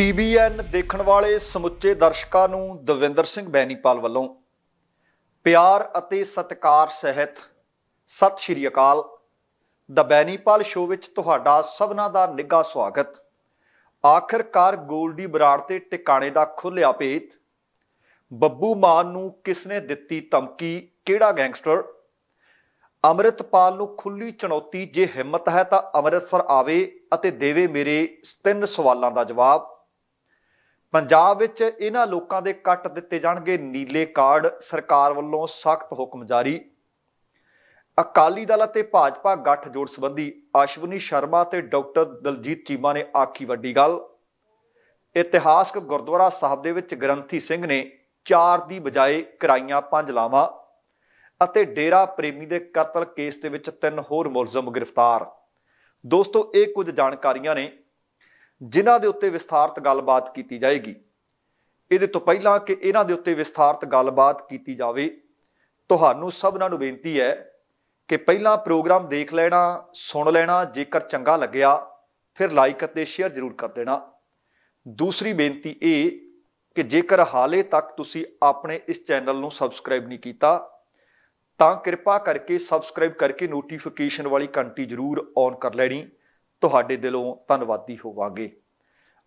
TBN ਦੇਖਣ ਵਾਲੇ ਸਮੁੱਚੇ ਦਰਸ਼ਕਾਂ ਨੂੰ ਦਵਿੰਦਰ ਸਿੰਘ ਬੈਨੀਪਾਲ ਵੱਲੋਂ ਪਿਆਰ ਅਤੇ ਸਤਿਕਾਰ ਸਹਿਤ ਸਤਿ ਸ਼੍ਰੀ ਅਕਾਲ। ਦ ਬੈਨੀਪਾਲ ਸ਼ੋਅ ਵਿੱਚ ਤੁਹਾਡਾ ਸਭਨਾ ਦਾ ਨਿੱਘਾ ਸਵਾਗਤ। ਆਖਰਕਾਰ ਗੋਲਡੀ ਬਰਾੜ ਤੇ ਟਿਕਾਣੇ ਦਾ ਖੁੱਲਿਆ ਭੇਤ। ਬੱਬੂ ਮਾਨ ਨੂੰ ਕਿਸਨੇ ਦਿੱਤੀ ਧਮਕੀ? ਕਿਹੜਾ ਗੈਂਗਸਟਰ? ਅੰਮ੍ਰਿਤਪਾਲ ਨੂੰ ਖੁੱਲੀ ਚੁਣੌਤੀ ਜੇ ਹਿੰਮਤ ਹੈ ਤਾਂ ਅੰਮ੍ਰਿਤਸਰ ਆਵੇ ਅਤੇ ਦੇਵੇ ਮੇਰੇ ਤਿੰਨ ਸਵਾਲਾਂ ਦਾ ਜਵਾਬ। ਪੰਜਾਬ ਵਿੱਚ ਇਹਨਾਂ ਲੋਕਾਂ ਦੇ ਕੱਟ ਦਿੱਤੇ ਜਾਣਗੇ ਨੀਲੇ ਕਾਰਡ ਸਰਕਾਰ ਵੱਲੋਂ ਸਖਤ ਹੁਕਮ ਜਾਰੀ। ਅਕਾਲੀ ਦਲ ਅਤੇ ਭਾਜਪਾ ਗੱਠਜੋੜ ਸੰਬੰਧੀ ਅਸ਼ਵਨੀ ਸ਼ਰਮਾ ਤੇ ਡਾਕਟਰ ਦਲਜੀਤ ਚੀਮਾ ਨੇ ਆਖੀ ਵੱਡੀ ਗੱਲ। ਇਤਿਹਾਸਕ ਗੁਰਦੁਆਰਾ ਸਾਹਿਬ ਦੇ ਵਿੱਚ ਗ੍ਰੰਥੀ ਸਿੰਘ ਨੇ 4 ਦੀ ਬਜਾਏ ਕਰਾਈਆਂ ਪੰਜ ਲਾਵਾਂ ਅਤੇ ਡੇਰਾ ਪ੍ਰੇਮੀ ਦੇ ਕਤਲ ਕੇਸ ਦੇ ਵਿੱਚ ਤਿੰਨ ਹੋਰ ਮੁਲਜ਼ਮ ਗ੍ਰਿਫਤਾਰ। ਦੋਸਤੋ, ਇਹ ਕੁਝ ਜਾਣਕਾਰੀਆਂ ਨੇ ਜਿਨ੍ਹਾਂ ਦੇ ਉੱਤੇ ਵਿਸਥਾਰਤ ਗੱਲਬਾਤ ਕੀਤੀ ਜਾਏਗੀ। ਇਹਦੇ ਤੋਂ ਪਹਿਲਾਂ ਕਿ ਇਹਨਾਂ ਦੇ ਉੱਤੇ ਵਿਸਥਾਰਤ ਗੱਲਬਾਤ ਕੀਤੀ ਜਾਵੇ, ਤੁਹਾਨੂੰ ਸਭਨਾਂ ਨੂੰ ਬੇਨਤੀ ਹੈ ਕਿ ਪਹਿਲਾਂ ਪ੍ਰੋਗਰਾਮ ਦੇਖ ਲੈਣਾ, ਸੁਣ ਲੈਣਾ, ਜੇਕਰ ਚੰਗਾ ਲੱਗਿਆ, ਫਿਰ ਲਾਈਕ ਅਤੇ ਸ਼ੇਅਰ ਜ਼ਰੂਰ ਕਰ ਦੇਣਾ। ਦੂਸਰੀ ਬੇਨਤੀ ਇਹ ਕਿ ਜੇਕਰ ਹਾਲੇ ਤੱਕ ਤੁਸੀਂ ਆਪਣੇ ਇਸ ਚੈਨਲ ਨੂੰ ਸਬਸਕ੍ਰਾਈਬ ਨਹੀਂ ਕੀਤਾ, ਤਾਂ ਕਿਰਪਾ ਕਰਕੇ ਸਬਸਕ੍ਰਾਈਬ ਕਰਕੇ ਨੋਟੀਫਿਕੇਸ਼ਨ ਵਾਲੀ ਘੰਟੀ ਜ਼ਰੂਰ ਔਨ ਕਰ ਲੈਣੀ। ਤੁਹਾਡੇ ਦਿਲੋਂ ਧੰਨਵਾਦੀ ਹੋਵਾਂਗੇ।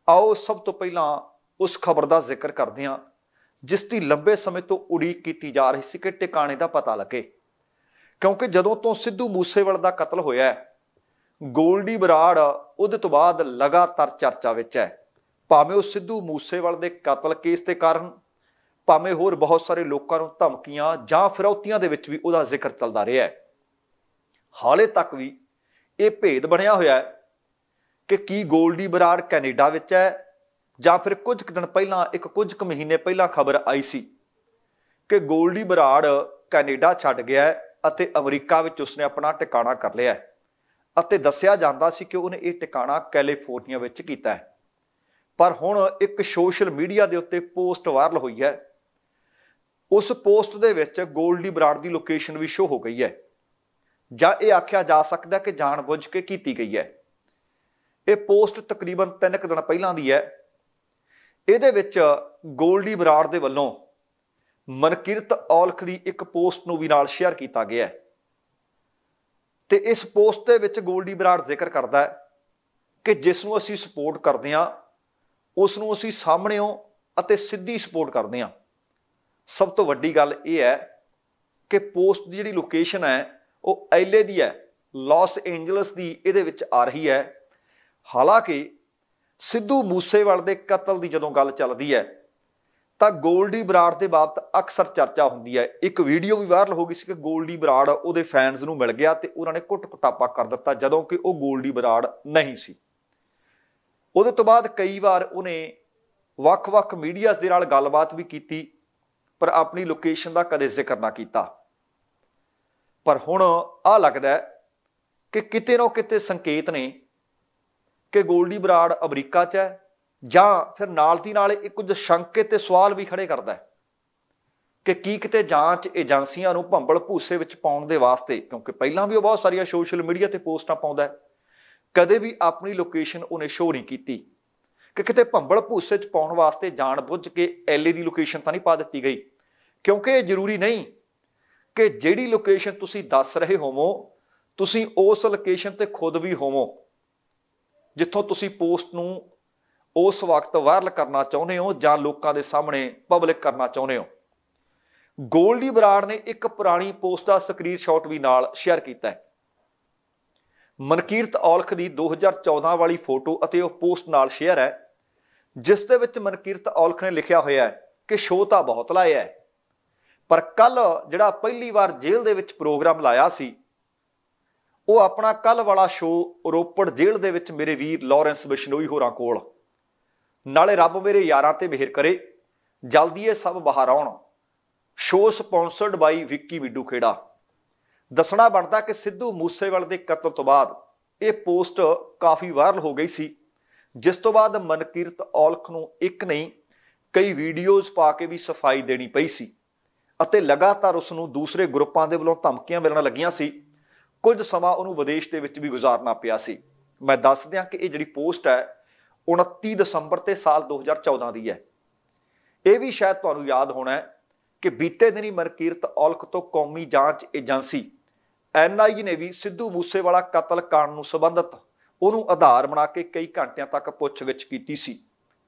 ਆਓ ਸਭ ਤੋਂ ਪਹਿਲਾਂ ਉਸ ਖਬਰ ਦਾ ਜ਼ਿਕਰ ਕਰਦੇ ਹਾਂ, ਜਿਸ ਦੀ ਲੰਬੇ ਸਮੇਂ ਤੋਂ ਉਡੀਕ ਕੀਤੀ ਜਾ ਰਹੀ ਸੀ ਕਿ ਟਿਕਾਣੇ ਦਾ ਪਤਾ ਲੱਗੇ। ਕਿਉਂਕਿ ਜਦੋਂ ਤੋਂ ਸਿੱਧੂ ਮੂਸੇਵਾਲ ਦਾ ਕਤਲ ਹੋਇਆ ਹੈ, ਗੋਲਡੀ ਬਰਾੜ ਉਹਦੇ ਤੋਂ ਬਾਅਦ ਲਗਾਤਾਰ ਚਰਚਾ ਵਿੱਚ ਹੈ। ਭਾਵੇਂ ਉਹ ਸਿੱਧੂ ਮੂਸੇਵਾਲ ਦੇ ਕਤਲ ਕੇਸ ਦੇ ਕਾਰਨ, ਭਾਵੇਂ ਹੋਰ ਬਹੁਤ ਸਾਰੇ ਲੋਕਾਂ ਨੂੰ ਧਮਕੀਆਂ ਜਾਂ ਫਿਰੌਤੀਆਂ ਦੇ ਵਿੱਚ ਵੀ ਉਹਦਾ ਜ਼ਿਕਰ ਚੱਲਦਾ ਰਿਹਾ ਹੈ। ਹਾਲੇ ਤੱਕ ਵੀ ਇਹ ਭੇਦ ਬਣਿਆ ਹੋਇਆ ਹੈ ਕਿ ਕੀ ਗੋਲਡੀ ਬਰਾੜ ਕੈਨੇਡਾ ਵਿੱਚ ਹੈ ਜਾਂ ਫਿਰ ਕੁਝ ਕੁ ਦਿਨ ਪਹਿਲਾਂ, ਇੱਕ ਕੁਝ ਕੁ ਮਹੀਨੇ ਪਹਿਲਾਂ ਖਬਰ ਆਈ ਸੀ ਕਿ ਗੋਲਡੀ ਬਰਾੜ ਕੈਨੇਡਾ ਛੱਡ ਗਿਆ ਅਤੇ ਅਮਰੀਕਾ ਵਿੱਚ ਉਸਨੇ ਆਪਣਾ ਟਿਕਾਣਾ ਕਰ ਲਿਆ ਅਤੇ ਦੱਸਿਆ ਜਾਂਦਾ ਸੀ ਕਿ ਉਹਨੇ ਇਹ ਟਿਕਾਣਾ ਕੈਲੀਫੋਰਨੀਆ ਵਿੱਚ ਕੀਤਾ ਹੈ। ਪਰ ਹੁਣ ਇੱਕ ਸੋਸ਼ਲ ਮੀਡੀਆ ਦੇ ਉੱਤੇ ਪੋਸਟ ਵਾਇਰਲ ਹੋਈ ਹੈ। ਉਸ ਪੋਸਟ ਦੇ ਵਿੱਚ ਗੋਲਡੀ ਬਰਾੜ ਦੀ ਲੋਕੇਸ਼ਨ ਵੀ ਸ਼ੋ ਹੋ ਗਈ ਹੈ ਜਾਂ ਇਹ ਆਖਿਆ ਜਾ ਸਕਦਾ ਕਿ ਜਾਣਬੁੱਝ ਕੇ ਕੀਤੀ ਗਈ ਹੈ। ਇਹ ਪੋਸਟ ਤਕਰੀਬਨ 3 ਦਿਨ ਪਹਿਲਾਂ ਦੀ ਹੈ। ਇਹਦੇ ਵਿੱਚ ਗੋਲਡੀ ਬਰਾੜ ਦੇ ਵੱਲੋਂ ਮਨਕਿਰਤ ਔਲਖ ਦੀ ਇੱਕ ਪੋਸਟ ਨੂੰ ਵੀ ਨਾਲ ਸ਼ੇਅਰ ਕੀਤਾ ਗਿਆ ਹੈ। ਤੇ ਇਸ ਪੋਸਟ ਦੇ ਵਿੱਚ ਗੋਲਡੀ ਬਰਾੜ ਜ਼ਿਕਰ ਕਰਦਾ ਹੈ ਕਿ ਜਿਸ ਨੂੰ ਅਸੀਂ ਸਪੋਰਟ ਕਰਦੇ ਹਾਂ, ਉਸ ਨੂੰ ਅਸੀਂ ਸਾਹਮਣੇੋਂ ਅਤੇ ਸਿੱਧੀ ਸਪੋਰਟ ਕਰਦੇ ਹਾਂ। ਸਭ ਤੋਂ ਵੱਡੀ ਗੱਲ ਇਹ ਹੈ ਕਿ ਪੋਸਟ ਦੀ ਜਿਹੜੀ ਲੋਕੇਸ਼ਨ ਹੈ, ਉਹ ਐਲਏ ਦੀ ਹੈ, ਲਾਸ ਐਂਜਲਸ ਦੀ ਇਹਦੇ ਵਿੱਚ ਆ ਰਹੀ ਹੈ। ਹਾਲਾਂਕਿ ਸਿੱਧੂ ਮੂਸੇਵਾਲ ਦੇ ਕਤਲ ਦੀ ਜਦੋਂ ਗੱਲ ਚੱਲਦੀ ਹੈ, ਤਾਂ ਗੋਲਡੀ ਬਰਾੜ ਦੇ ਬਾਬਤ ਅਕਸਰ ਚਰਚਾ ਹੁੰਦੀ ਹੈ। ਇੱਕ ਵੀਡੀਓ ਵੀ ਵਾਇਰਲ ਹੋ ਗਈ ਸੀ ਕਿ ਗੋਲਡੀ ਬਰਾੜ ਉਹਦੇ ਫੈਨਸ ਨੂੰ ਮਿਲ ਗਿਆ ਤੇ ਉਹਨਾਂ ਨੇ ਕੁੱਟ ਕੁਟਾਪਾ ਕਰ ਦਿੱਤਾ, ਜਦੋਂ ਕਿ ਉਹ ਗੋਲਡੀ ਬਰਾੜ ਨਹੀਂ ਸੀ। ਉਹਦੇ ਤੋਂ ਬਾਅਦ ਕਈ ਵਾਰ ਉਹਨੇ ਵੱਖ-ਵੱਖ ਮੀਡੀਆਸ ਦੇ ਨਾਲ ਗੱਲਬਾਤ ਵੀ ਕੀਤੀ, ਪਰ ਆਪਣੀ ਲੋਕੇਸ਼ਨ ਦਾ ਕਦੇ ਜ਼ਿਕਰ ਨਾ ਕੀਤਾ। ਪਰ ਹੁਣ ਆ ਲੱਗਦਾ ਕਿ ਕਿਤੇ ਨਾ ਕਿਤੇ ਸੰਕੇਤ ਨੇ ਕਿ ਗੋਲਡੀ ਬਰਾੜ ਅਮਰੀਕਾ 'ਚ ਹੈ, ਜਾਂ ਫਿਰ ਨਾਲ ਦੀ ਨਾਲ ਇਹ ਕੁਝ ਸ਼ੰਕੇ ਤੇ ਸਵਾਲ ਵੀ ਖੜੇ ਕਰਦਾ ਹੈ ਕਿ ਕੀ ਕਿਤੇ ਜਾਂਚ ਏਜੰਸੀਆਂ ਨੂੰ ਭੰਬਲ ਭੂਸੇ ਵਿੱਚ ਪਾਉਣ ਦੇ ਵਾਸਤੇ, ਕਿਉਂਕਿ ਪਹਿਲਾਂ ਵੀ ਉਹ ਬਹੁਤ ਸਾਰੀਆਂ ਸੋਸ਼ਲ ਮੀਡੀਆ ਤੇ ਪੋਸਟਾਂ ਪਾਉਂਦਾ ਹੈ, ਕਦੇ ਵੀ ਆਪਣੀ ਲੋਕੇਸ਼ਨ ਉਹਨੇ ਸ਼ੋਅ ਨਹੀਂ ਕੀਤੀ, ਕਿ ਕਿਤੇ ਭੰਬਲ ਭੂਸੇ 'ਚ ਪਾਉਣ ਵਾਸਤੇ ਜਾਣ ਬੁੱਝ ਕੇ ਐਲਏ ਦੀ ਲੋਕੇਸ਼ਨ ਤਾਂ ਨਹੀਂ ਪਾ ਦਿੱਤੀ ਗਈ, ਕਿਉਂਕਿ ਇਹ ਜ਼ਰੂਰੀ ਨਹੀਂ ਕਿ ਜਿਹੜੀ ਲੋਕੇਸ਼ਨ ਤੁਸੀਂ ਦੱਸ ਰਹੇ ਹੋਵੋ, ਤੁਸੀਂ ਉਸ ਲੋਕੇਸ਼ਨ ਤੇ ਖੁਦ ਵੀ ਹੋਵੋ। ਜਿੱਥੋਂ ਤੁਸੀਂ ਪੋਸਟ ਨੂੰ ਉਸ ਵਕਤ ਵਾਇਰਲ ਕਰਨਾ ਚਾਹੁੰਦੇ ਹੋ ਜਾਂ ਲੋਕਾਂ ਦੇ ਸਾਹਮਣੇ ਪਬਲਿਕ ਕਰਨਾ ਚਾਹੁੰਦੇ ਹੋ। ਗੋਲਡੀ ਬਰਾੜ ਨੇ ਇੱਕ ਪੁਰਾਣੀ ਪੋਸਟ ਦਾ ਸਕਰੀਨਸ਼ਾਟ ਵੀ ਨਾਲ ਸ਼ੇਅਰ ਕੀਤਾ ਹੈ। ਮਨਕੀਰਤ ਔਲਖ ਦੀ 2014 ਵਾਲੀ ਫੋਟੋ ਅਤੇ ਉਹ ਪੋਸਟ ਨਾਲ ਸ਼ੇਅਰ ਹੈ, ਜਿਸ ਦੇ ਵਿੱਚ ਮਨਕੀਰਤ ਔਲਖ ਨੇ ਲਿਖਿਆ ਹੋਇਆ ਹੈ ਕਿ ਸ਼ੋਅ ਤਾਂ ਬਹੁਤ ਲਾਇਆ ਹੈ, ਪਰ ਕੱਲ ਜਿਹੜਾ ਪਹਿਲੀ ਵਾਰ ਜੇਲ੍ਹ ਦੇ ਵਿੱਚ ਪ੍ਰੋਗਰਾਮ ਲਾਇਆ ਸੀ ਉਹ ਆਪਣਾ ਕੱਲ ਵਾਲਾ ਸ਼ੋਅ ਰੋਪੜ ਜੇਲ੍ਹ ਦੇ ਵਿੱਚ ਮੇਰੇ ਵੀਰ ਲਾਰੈਂਸ ਬਿਸ਼ਨੋਈ ਹੋਰਾਂ ਕੋਲ। ਨਾਲੇ ਰੱਬ ਮੇਰੇ ਯਾਰਾਂ ਤੇ ਮਿਹਰ ਕਰੇ। ਜਲਦੀ ਇਹ ਸਭ ਬਾਹਰ ਆਉਣ। Show sponsored by Vicky Middu Khera. ਦੱਸਣਾ ਬਣਦਾ ਕਿ ਸਿੱਧੂ ਮੂਸੇਵਾਲ ਦੇ ਕਤਲ ਤੋਂ ਬਾਅਦ ਇਹ ਪੋਸਟ ਕਾਫੀ ਵਾਇਰਲ ਹੋ ਗਈ ਸੀ। ਜਿਸ ਤੋਂ ਬਾਅਦ ਮਨਕੀਰਤ ਔਲਖ ਨੂੰ ਇੱਕ ਨਹੀਂ, ਕਈ ਵੀਡੀਓਜ਼ ਪਾ ਕੇ ਵੀ ਸਫ਼ਾਈ ਦੇਣੀ ਪਈ ਸੀ। ਅਤੇ ਲਗਾਤਾਰ ਉਸ ਨੂੰ ਦੂਸਰੇ ਗਰੁੱਪਾਂ ਦੇ ਵੱਲੋਂ ਧਮਕੀਆਂ ਮਿਲਣ ਲੱਗੀਆਂ ਸੀ। ਕੁਝ ਸਮਾਂ ਉਹਨੂੰ ਵਿਦੇਸ਼ ਦੇ ਵਿੱਚ ਵੀ ਗੁਜ਼ਾਰਨਾ ਪਿਆ ਸੀ। ਮੈਂ ਦੱਸ ਦਿਆਂ ਕਿ ਇਹ ਜਿਹੜੀ ਪੋਸਟ ਹੈ 29 ਦਸੰਬਰ ਤੇ ਸਾਲ 2014 ਦੀ ਹੈ। ਇਹ ਵੀ ਸ਼ਾਇਦ ਤੁਹਾਨੂੰ ਯਾਦ ਹੋਣਾ ਹੈ ਕਿ ਬੀਤੇ ਦਿਨੀ ਮਰਕੀਰਤ ਔਲਖ ਤੋਂ ਕੌਮੀ ਜਾਂਚ ਏਜੰਸੀ ਐਨਆਈਏ ਨੇ ਵੀ ਸਿੱਧੂ ਮੂਸੇਵਾਲਾ ਕਤਲ ਕਾਂਡ ਨੂੰ ਸੰਬੰਧਤ ਉਹਨੂੰ ਆਧਾਰ ਬਣਾ ਕੇ ਕਈ ਘੰਟਿਆਂ ਤੱਕ ਪੁੱਛਗਿੱਛ ਕੀਤੀ ਸੀ।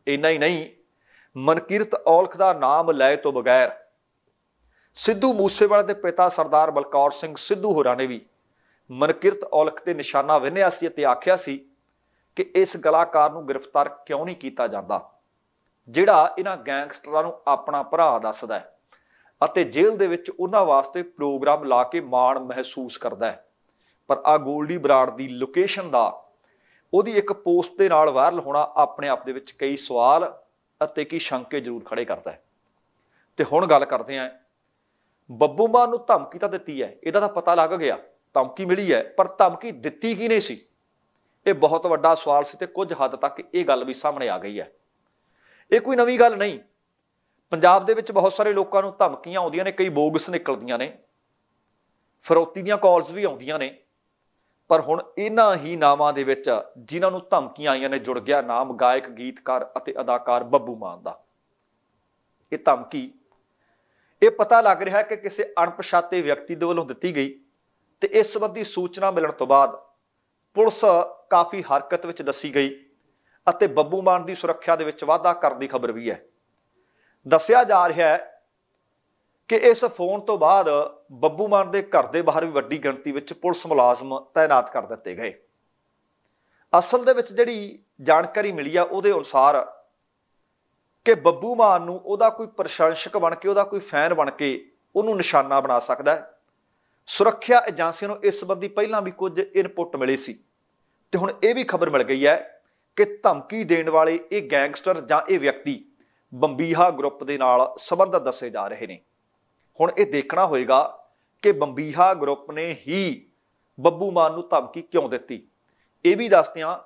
ਇੰਨਾ ਹੀ ਨਹੀਂ, ਮਨਕੀਰਤ ਔਲਖ ਦਾ ਨਾਮ ਲੈ ਤੋਂ ਬਗੈਰ ਸਿੱਧੂ ਮੂਸੇਵਾਲੇ ਦੇ ਪਿਤਾ ਸਰਦਾਰ ਬਲਕੌਰ ਸਿੰਘ ਸਿੱਧੂ ਹੋਰਾਂ ਨੇ ਵੀ ਮਨਕਿਰਤ ਔਲਖ ਤੇ ਨਿਸ਼ਾਨਾ ਵਿੰਨਿਆ ਸੀ ਅਤੇ ਆਖਿਆ ਸੀ ਕਿ ਇਸ ਕਲਾਕਾਰ ਨੂੰ ਗ੍ਰਿਫਤਾਰ ਕਿਉਂ ਨਹੀਂ ਕੀਤਾ ਜਾਂਦਾ, ਜਿਹੜਾ ਇਹਨਾਂ ਗੈਂਗਸਟਰਾਂ ਨੂੰ ਆਪਣਾ ਭਰਾ ਦੱਸਦਾ ਹੈ ਅਤੇ ਜੇਲ੍ਹ ਦੇ ਵਿੱਚ ਉਹਨਾਂ ਵਾਸਤੇ ਪ੍ਰੋਗਰਾਮ ਲਾ ਕੇ ਮਾਣ ਮਹਿਸੂਸ ਕਰਦਾ ਹੈ। ਪਰ ਆ ਗੋਲਡੀ ਬਰਾੜ ਦੀ ਲੋਕੇਸ਼ਨ ਦਾ ਉਹਦੀ ਇੱਕ ਪੋਸਟ ਦੇ ਨਾਲ ਵਾਇਰਲ ਹੋਣਾ ਆਪਣੇ ਆਪ ਦੇ ਵਿੱਚ ਕਈ ਸਵਾਲ ਅਤੇ ਕੀ ਸ਼ੰਕੇ ਜ਼ਰੂਰ ਖੜੇ ਕਰਦਾ ਹੈ। ਤੇ ਹੁਣ ਗੱਲ ਕਰਦੇ ਆਂ ਬੱਬੂ ਮਾਨ ਨੂੰ ਧਮਕੀ ਤਾਂ ਦਿੱਤੀ ਹੈ, ਇਹਦਾ ਤਾਂ ਪਤਾ ਲੱਗ ਗਿਆ। ਧਮਕੀ ਮਿਲੀ ਹੈ, ਪਰ ਧਮਕੀ ਦਿੱਤੀ ਕਿਨੇ ਸੀ। ਇਹ ਬਹੁਤ ਵੱਡਾ ਸਵਾਲ ਸੀ ਤੇ ਕੁਝ ਹੱਦ ਤੱਕ ਇਹ ਗੱਲ ਵੀ ਸਾਹਮਣੇ ਆ ਗਈ ਹੈ। ਇਹ ਕੋਈ ਨਵੀਂ ਗੱਲ ਨਹੀਂ। ਪੰਜਾਬ ਦੇ ਵਿੱਚ ਬਹੁਤ ਸਾਰੇ ਲੋਕਾਂ ਨੂੰ ਧਮਕੀਆਂ ਆਉਂਦੀਆਂ ਨੇ, ਕਈ ਬੋਗਸ ਨਿਕਲਦੀਆਂ ਨੇ। ਫਰੋਤੀ ਦੀਆਂ ਕਾਲਸ ਵੀ ਆਉਂਦੀਆਂ ਨੇ। ਪਰ ਹੁਣ ਇਹਨਾਂ ਹੀ ਨਾਵਾਂ ਦੇ ਵਿੱਚ ਜਿਨ੍ਹਾਂ ਨੂੰ ਧਮਕੀਆਂ ਆਈਆਂ ਨੇ, ਜੁੜ ਗਿਆ ਨਾਮ ਗਾਇਕ, ਗੀਤਕਾਰ ਅਤੇ ਅਦਾਕਾਰ ਬੱਬੂ ਮਾਨ ਦਾ। ਇਹ ਧਮਕੀ, ਇਹ ਪਤਾ ਲੱਗ ਰਿਹਾ ਹੈ ਕਿ ਕਿਸੇ ਅਣਪਛਾਤੇ ਵਿਅਕਤੀ ਦੇ ਵੱਲੋਂ ਦਿੱਤੀ ਗਈ ਤੇ ਇਸ ਸੰਬੰਧੀ ਸੂਚਨਾ ਮਿਲਣ ਤੋਂ ਬਾਅਦ ਪੁਲਿਸ ਕਾਫੀ ਹਰਕਤ ਵਿੱਚ ਦੱਸੀ ਗਈ ਅਤੇ ਬੱਬੂ ਮਾਨ ਦੀ ਸੁਰੱਖਿਆ ਦੇ ਵਿੱਚ ਵਾਧਾ ਕਰਨ ਦੀ ਖਬਰ ਵੀ ਹੈ। ਦੱਸਿਆ ਜਾ ਰਿਹਾ ਹੈ ਕਿ ਇਸ ਫੋਨ ਤੋਂ ਬਾਅਦ ਬੱਬੂ ਮਾਨ ਦੇ ਘਰ ਦੇ ਬਾਹਰ ਵੀ ਵੱਡੀ ਗਿਣਤੀ ਵਿੱਚ ਪੁਲਿਸ ਮੁਲਾਜ਼ਮ ਤਾਇਨਾਤ ਕਰ ਦਿੱਤੇ ਗਏ। ਅਸਲ ਦੇ ਵਿੱਚ ਜਿਹੜੀ ਜਾਣਕਾਰੀ ਮਿਲੀ ਆ, ਉਹਦੇ ਅਨੁਸਾਰ ਕਿ ਬੱਬੂ ਮਾਨ ਨੂੰ ਉਹਦਾ ਕੋਈ ਪ੍ਰਸ਼ੰਸਕ ਬਣ ਕੇ, ਉਹਦਾ ਕੋਈ ਫੈਨ ਬਣ ਕੇ ਉਹਨੂੰ ਨਿਸ਼ਾਨਾ ਬਣਾ ਸਕਦਾ ਹੈ। ਸੁਰੱਖਿਆ ਏਜੰਸੀਆਂ ਨੂੰ ਇਸ ਸੰਬੰਧੀ ਪਹਿਲਾਂ ਵੀ ਕੁਝ ਇਨਪੁਟ ਮਿਲੇ ਸੀ। ਤੇ ਹੁਣ ਇਹ ਵੀ ਖਬਰ ਮਿਲ ਗਈ ਹੈ ਕਿ ਧਮਕੀ ਦੇਣ ਵਾਲੇ ਇਹ ਗੈਂਗਸਟਰ ਜਾਂ ਇਹ ਵਿਅਕਤੀ ਬੰਬੀਹਾ ਗਰੁੱਪ ਦੇ ਨਾਲ ਸੰਬੰਧਤ ਦੱਸੇ ਜਾ ਰਹੇ ਨੇ। ਹੁਣ ਇਹ ਦੇਖਣਾ ਹੋਏਗਾ ਕਿ ਬੰਬੀਹਾ ਗਰੁੱਪ ਨੇ ਹੀ ਬੱਬੂ ਮਾਨ ਨੂੰ ਧਮਕੀ ਕਿਉਂ ਦਿੱਤੀ। ਇਹ ਵੀ ਦੱਸਦੇ ਹਾਂ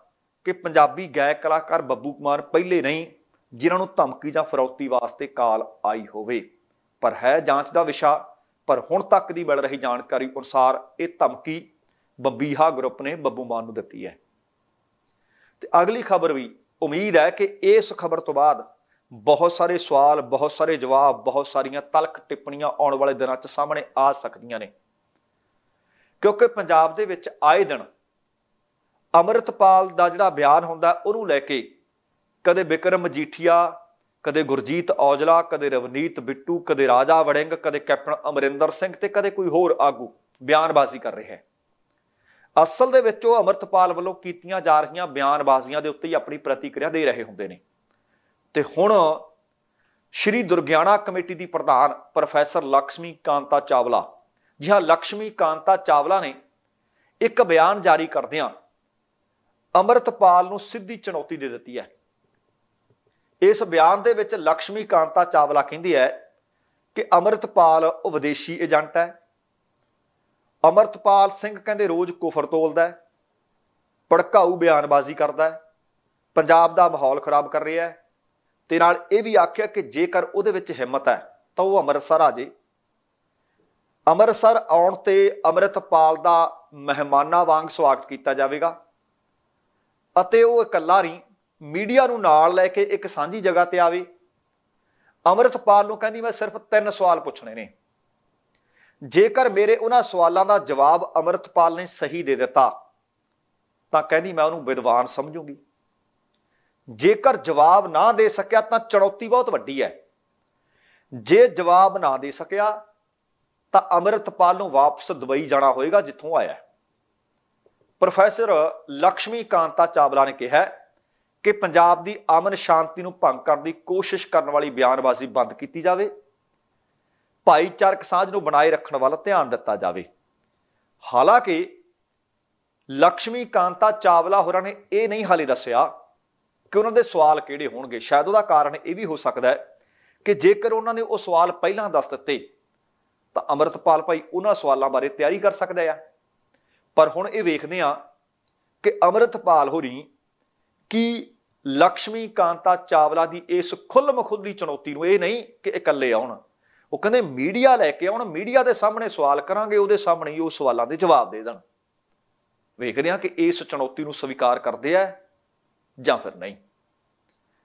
ਕਿ ਪੰਜਾਬੀ ਗਾਇਕ ਕਲਾਕਾਰ ਬੱਬੂ ਕੁਮਾਰ ਪਹਿਲੇ ਨਹੀਂ, ਜਿਨ੍ਹਾਂ ਨੂੰ ਧਮਕੀ ਜਾਂ ਫਰੌਤੀ ਵਾਸਤੇ ਕਾਲ ਆਈ ਹੋਵੇ। ਪਰ ਹੈ ਜਾਂਚ ਦਾ ਵਿਸ਼ਾ ਪਰ ਹੁਣ ਤੱਕ ਦੀ ਮਿਲ ਰਹੀ ਜਾਣਕਾਰੀ ਅਨੁਸਾਰ ਇਹ ਧਮਕੀ ਬੰਬੀਹਾ ਗਰੁੱਪ ਨੇ ਬੱਬੂ ਮਾਨ ਨੂੰ ਦਿੱਤੀ ਹੈ। ਤੇ ਅਗਲੀ ਖਬਰ ਵੀ ਉਮੀਦ ਹੈ ਕਿ ਇਸ ਖਬਰ ਤੋਂ ਬਾਅਦ ਬਹੁਤ ਸਾਰੇ ਸਵਾਲ, ਬਹੁਤ ਸਾਰੇ ਜਵਾਬ, ਬਹੁਤ ਸਾਰੀਆਂ ਤਲਕ ਟਿੱਪਣੀਆਂ ਆਉਣ ਵਾਲੇ ਦਿਨਾਂ 'ਚ ਸਾਹਮਣੇ ਆ ਸਕਦੀਆਂ ਨੇ। ਕਿਉਂਕਿ ਪੰਜਾਬ ਦੇ ਵਿੱਚ ਆਏ ਦਿਨ ਅਮਰਤਪਾਲ ਦਾ ਜਿਹੜਾ ਬਿਆਨ ਹੁੰਦਾ, ਉਹਨੂੰ ਲੈ ਕੇ ਕਦੇ ਬਿਕਰਮ ਮਜੀਠੀਆ ਕਦੇ ਗੁਰਜੀਤ ਔਜਲਾ, ਕਦੇ ਰਵਨੀਤ ਬਿੱਟੂ, ਕਦੇ ਰਾਜਾ ਵੜਿੰਗ, ਕਦੇ ਕੈਪਟਨ ਅਮਰਿੰਦਰ ਸਿੰਘ ਤੇ ਕਦੇ ਕੋਈ ਹੋਰ ਆਗੂ ਬਿਆਨਬਾਜ਼ੀ ਕਰ ਰਿਹਾ ਹੈ। ਅਸਲ ਦੇ ਵਿੱਚ ਉਹ ਅਮਰਤਪਾਲ ਵੱਲੋਂ ਕੀਤੀਆਂ ਜਾ ਰਹੀਆਂ ਬਿਆਨਬਾਜ਼ੀਆਂ ਦੇ ਉੱਤੇ ਹੀ ਆਪਣੀ ਪ੍ਰਤੀਕਿਰਿਆ ਦੇ ਰਹੇ ਹੁੰਦੇ ਨੇ। ਤੇ ਹੁਣ ਸ਼੍ਰੀ ਦੁਰਗਿਆਣਾ ਕਮੇਟੀ ਦੀ ਪ੍ਰਧਾਨ ਪ੍ਰੋਫੈਸਰ ਲక్ష్ਮੀ ਕਾਂਤਾ ਚਾਵਲਾ, ਜੀ ਹਾਂ ਲక్ష్ਮੀ ਕਾਂਤਾ ਚਾਵਲਾ ਨੇ ਇੱਕ ਬਿਆਨ ਜਾਰੀ ਕਰਦਿਆਂ ਅਮਰਤਪਾਲ ਨੂੰ ਸਿੱਧੀ ਚੁਣੌਤੀ ਦੇ ਦਿੱਤੀ ਹੈ। ਇਸ ਬਿਆਨ ਦੇ ਵਿੱਚ ਲక్ష్ਮੀ ਕਾਂਤਾ ਚਾਵਲਾ ਕਹਿੰਦੀ ਹੈ ਕਿ ਅਮਰਤਪਾਲ ਉਹ ਵਿਦੇਸ਼ੀ ਏਜੰਟ ਹੈ। ਅਮਰਤਪਾਲ ਸਿੰਘ ਕਹਿੰਦੇ ਰੋਜ਼ ਕੁਫਰ ਤੋਲਦਾ ਹੈ ਪੜਕਾਊ ਬਿਆਨਬਾਜ਼ੀ ਕਰਦਾ ਹੈ, ਪੰਜਾਬ ਦਾ ਮਾਹੌਲ ਖਰਾਬ ਕਰ ਰਿਹਾ ਹੈ। ਤੇ ਨਾਲ ਇਹ ਵੀ ਆਖਿਆ ਕਿ ਜੇਕਰ ਉਹਦੇ ਵਿੱਚ ਹਿੰਮਤ ਹੈ, ਤਾਂ ਉਹ ਅੰਮ੍ਰਿਤਸਰ ਆ ਜੇ। ਅੰਮ੍ਰਿਤਸਰ ਆਉਣ ਤੇ ਅੰਮ੍ਰਿਤਪਾਲ ਦਾ ਮਹਿਮਾਨਾਂ ਵਾਂਗ ਸਵਾਗਤ ਕੀਤਾ ਜਾਵੇਗਾ। ਅਤੇ ਉਹ ਇਕੱਲਾ ਨਹੀਂ ਮੀਡੀਆ ਨੂੰ ਨਾਲ ਲੈ ਕੇ ਇੱਕ ਸਾਂਝੀ ਜਗ੍ਹਾ ਤੇ ਆਵੇ। ਅਮਰਤਪਾਲ ਨੂੰ ਕਹਿੰਦੀ, ਮੈਂ ਸਿਰਫ ਤਿੰਨ ਸਵਾਲ ਪੁੱਛਣੇ ਨੇ। ਜੇਕਰ ਮੇਰੇ ਉਹਨਾਂ ਸਵਾਲਾਂ ਦਾ ਜਵਾਬ ਅਮਰਤਪਾਲ ਨੇ ਸਹੀ ਦੇ ਦਿੱਤਾ, ਤਾਂ ਕਹਿੰਦੀ, ਮੈਂ ਉਹਨੂੰ ਵਿਦਵਾਨ ਸਮਝੂੰਗੀ। ਜੇਕਰ ਜਵਾਬ ਨਾ ਦੇ ਸਕਿਆ, ਤਾਂ ਚੁਣੌਤੀ ਬਹੁਤ ਵੱਡੀ ਹੈ। ਜੇ ਜਵਾਬ ਨਾ ਦੇ ਸਕਿਆ, ਤਾਂ ਅਮਰਤਪਾਲ ਨੂੰ ਵਾਪਸ ਦੁਬਈ ਜਾਣਾ ਹੋਏਗਾ, ਜਿੱਥੋਂ ਆਇਆ ਪ੍ਰੋਫੈਸਰ ਲక్ష్ਮੀ ਕਾਂਤਾ ਚਾਵਲਾ ਨੇ ਕਿਹਾ ਕਿ ਪੰਜਾਬ ਦੀ ਅਮਨ ਸ਼ਾਂਤੀ ਨੂੰ ਭੰਗ ਕਰਨ ਦੀ ਕੋਸ਼ਿਸ਼ ਕਰਨ ਵਾਲੀ ਬਿਆਨਬਾਜ਼ੀ ਬੰਦ ਕੀਤੀ ਜਾਵੇ। ਭਾਈਚਾਰਕ ਸਾਂਝ ਨੂੰ ਬਣਾਏ ਰੱਖਣ ਵੱਲ ਧਿਆਨ ਦਿੱਤਾ ਜਾਵੇ। ਹਾਲਾਂਕਿ ਲక్ష్ਮੀ ਕਾਂਤਾ ਚਾਵਲਾ ਹੋਰਾਂ ਨੇ ਇਹ ਨਹੀਂ ਹਾਲੇ ਦੱਸਿਆ ਕਿ ਉਹਨਾਂ ਦੇ ਸਵਾਲ ਕਿਹੜੇ ਹੋਣਗੇ। ਸ਼ਾਇਦ ਉਹਦਾ ਕਾਰਨ ਇਹ ਵੀ ਹੋ ਸਕਦਾ ਹੈ ਕਿ ਜੇਕਰ ਉਹਨਾਂ ਨੇ ਉਹ ਸਵਾਲ ਪਹਿਲਾਂ ਦੱਸ ਦਿੱਤੇ, ਤਾਂ ਅਮਰਤਪਾਲ ਭਾਈ ਉਹਨਾਂ ਸਵਾਲਾਂ ਬਾਰੇ ਤਿਆਰੀ ਕਰ ਸਕਦਾ ਆ। ਪਰ ਹੁਣ ਇਹ ਵੇਖਦੇ ਆ ਕਿ ਅਮਰਤਪਾਲ ਹੋਰੀ ਕਿ ਲక్ష్ਮੀ ਕਾਂਤਾ ਚਾਵਲਾ ਦੀ ਇਸ ਖੁੱਲਮ ਖੁੱਲੀ ਚੁਣੌਤੀ ਨੂੰ ਇਹ ਨਹੀਂ ਕਿ ਇਕੱਲੇ ਆਉਣ। ਉਹ ਕਹਿੰਦੇ, ਮੀਡੀਆ ਲੈ ਕੇ ਆਉਣ, ਮੀਡੀਆ ਦੇ ਸਾਹਮਣੇ ਸਵਾਲ ਕਰਾਂਗੇ, ਉਹਦੇ ਸਾਹਮਣੇ ਹੀ ਉਹ ਸਵਾਲਾਂ ਦੇ ਜਵਾਬ ਦੇ ਦੇਣ। ਵੇਖਦੇ ਹਾਂ ਕਿ ਇਸ ਚੁਣੌਤੀ ਨੂੰ ਸਵੀਕਾਰ ਕਰਦੇ ਆ ਜਾਂ ਫਿਰ ਨਹੀਂ।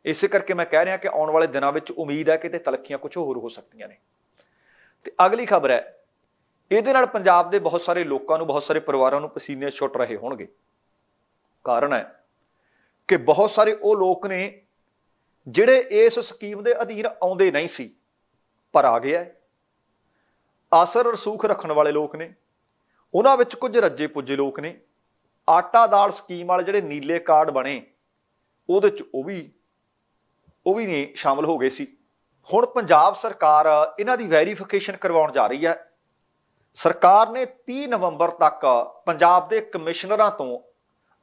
ਇਸੇ ਕਰਕੇ ਮੈਂ ਕਹਿ ਰਿਹਾ ਕਿ ਆਉਣ ਵਾਲੇ ਦਿਨਾਂ ਵਿੱਚ ਉਮੀਦ ਹੈ ਕਿ ਤੇ ਤਲਖੀਆਂ ਕੁਝ ਹੋਰ ਹੋ ਸਕਦੀਆਂ ਨੇ। ਤੇ ਅਗਲੀ ਖਬਰ ਹੈ, ਇਹਦੇ ਨਾਲ ਪੰਜਾਬ ਦੇ ਬਹੁਤ ਸਾਰੇ ਲੋਕਾਂ ਨੂੰ, ਬਹੁਤ ਸਾਰੇ ਪਰਿਵਾਰਾਂ ਨੂੰ ਪਸੀਨੇ ਛੁੱਟ ਰਹੇ ਹੋਣਗੇ। ਕਾਰਨ ਹੈ ਕਿ ਬਹੁਤ ਸਾਰੇ ਉਹ ਲੋਕ ਨੇ ਜਿਹੜੇ ਇਸ ਸਕੀਮ ਦੇ ਅਧੀਨ ਆਉਂਦੇ ਨਹੀਂ ਸੀ, ਪਰ ਆ ਗਿਆ ਐ ਆਸਰ ਰਸੂਖ ਰੱਖਣ ਵਾਲੇ ਲੋਕ ਨੇ, ਉਹਨਾਂ ਵਿੱਚ ਕੁਝ ਰੱਜੇ ਪੁੱਜੇ ਲੋਕ ਨੇ। ਆਟਾ ਦਾਲ ਸਕੀਮ ਵਾਲੇ ਜਿਹੜੇ ਨੀਲੇ ਕਾਰਡ ਬਣੇ, ਉਹਦੇ ਚ ਉਹ ਵੀ ਉਹ ਵੀ ਨੇ ਸ਼ਾਮਲ ਹੋ ਗਏ ਸੀ। ਹੁਣ ਪੰਜਾਬ ਸਰਕਾਰ ਇਹਨਾਂ ਦੀ ਵੈਰੀਫਿਕੇਸ਼ਨ ਕਰਵਾਉਣ ਜਾ ਰਹੀ ਹੈ। ਸਰਕਾਰ ਨੇ 30 ਨਵੰਬਰ ਤੱਕ ਪੰਜਾਬ ਦੇ ਕਮਿਸ਼ਨਰਾਂ ਤੋਂ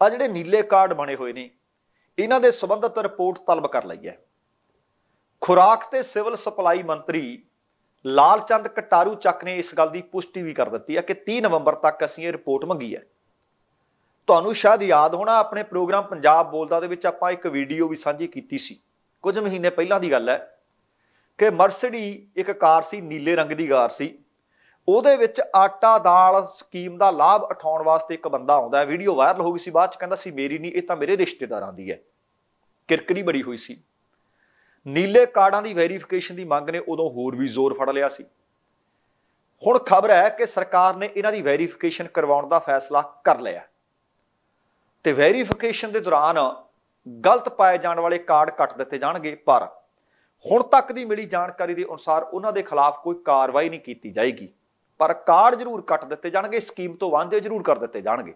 ਆ ਜਿਹੜੇ ਨੀਲੇ ਕਾਰਡ ਬਣੇ ਹੋਏ ਨੇ ਇਹਨਾਂ ਦੇ ਸੰਬੰਧਿਤ ਰਿਪੋਰਟ ਤਲਬ ਕਰ ਲਈ ਹੈ। ਖੁਰਾਕ ਤੇ ਸਿਵਲ ਸਪਲਾਈ ਮੰਤਰੀ ਲਾਲਚੰਦ ਕਟਾਰੂ ਚੱਕ ਨੇ ਇਸ ਗੱਲ ਦੀ ਪੁਸ਼ਟੀ ਵੀ ਕਰ ਦਿੱਤੀ ਹੈ ਕਿ 30 ਨਵੰਬਰ ਤੱਕ ਅਸੀਂ ਇਹ ਰਿਪੋਰਟ ਮੰਗੀ ਹੈ। ਤੁਹਾਨੂੰ ਸ਼ਾਇਦ ਯਾਦ ਹੋਣਾ, ਆਪਣੇ ਪ੍ਰੋਗਰਾਮ ਪੰਜਾਬ ਬੋਲਦਾ ਦੇ ਵਿੱਚ ਆਪਾਂ ਇੱਕ ਵੀਡੀਓ ਵੀ ਸਾਂਝੀ ਕੀਤੀ ਸੀ। ਕੁਝ ਮਹੀਨੇ ਪਹਿਲਾਂ ਦੀ ਗੱਲ ਹੈ ਕਿ ਮਰਸਡੀ ਇੱਕ ਕਾਰ ਸੀ, ਨੀਲੇ ਰੰਗ ਦੀ ਕਾਰ ਸੀ। ਉਹਦੇ ਵਿੱਚ ਆਟਾ ਦਾਲ ਸਕੀਮ ਦਾ ਲਾਭ ਉਠਾਉਣ ਵਾਸਤੇ ਇੱਕ ਬੰਦਾ ਆਉਂਦਾ ਵੀਡੀਓ ਵਾਇਰਲ ਹੋ ਗਈ ਸੀ ਬਾਅਦ ਚ, ਕਹਿੰਦਾ, ਸੀ, ਮੇਰੀ ਨਹੀਂ, ਇਹ ਤਾਂ ਮੇਰੇ ਰਿਸ਼ਤੇਦਾਰਾਂ ਦੀ ਹੈ। ਕਿਰਕਰੀ ਬੜੀ ਹੋਈ ਸੀ। ਨੀਲੇ ਕਾਰਡਾਂ ਦੀ ਵੈਰੀਫਿਕੇਸ਼ਨ ਦੀ ਮੰਗ ਨੇ ਉਦੋਂ ਹੋਰ ਵੀ ਜ਼ੋਰ ਫੜ ਲਿਆ ਸੀ। ਹੁਣ ਖਬਰ ਹੈ ਕਿ ਸਰਕਾਰ ਨੇ ਇਹਨਾਂ ਦੀ ਵੈਰੀਫਿਕੇਸ਼ਨ ਕਰਵਾਉਣ ਦਾ ਫੈਸਲਾ ਕਰ ਲਿਆ ਤੇ ਵੈਰੀਫਿਕੇਸ਼ਨ ਦੇ ਦੌਰਾਨ ਗਲਤ ਪਾਏ ਜਾਣ ਵਾਲੇ ਕਾਰਡ ਕੱਟ ਦਿੱਤੇ ਜਾਣਗੇ, ਪਰ ਹੁਣ ਤੱਕ ਦੀ ਮਿਲੀ ਜਾਣਕਾਰੀ ਦੇ ਅਨੁਸਾਰ ਉਹਨਾਂ ਦੇ ਖਿਲਾਫ ਕੋਈ ਕਾਰਵਾਈ ਨਹੀਂ ਕੀਤੀ ਜਾਏਗੀ। ਪਰ ਕਾਰਡ ਜ਼ਰੂਰ ਕੱਟ ਦਿੱਤੇ ਜਾਣਗੇ, ਸਕੀਮ ਤੋਂ ਵਾਂਝੇ ਜ਼ਰੂਰ ਕਰ ਦਿੱਤੇ ਜਾਣਗੇ।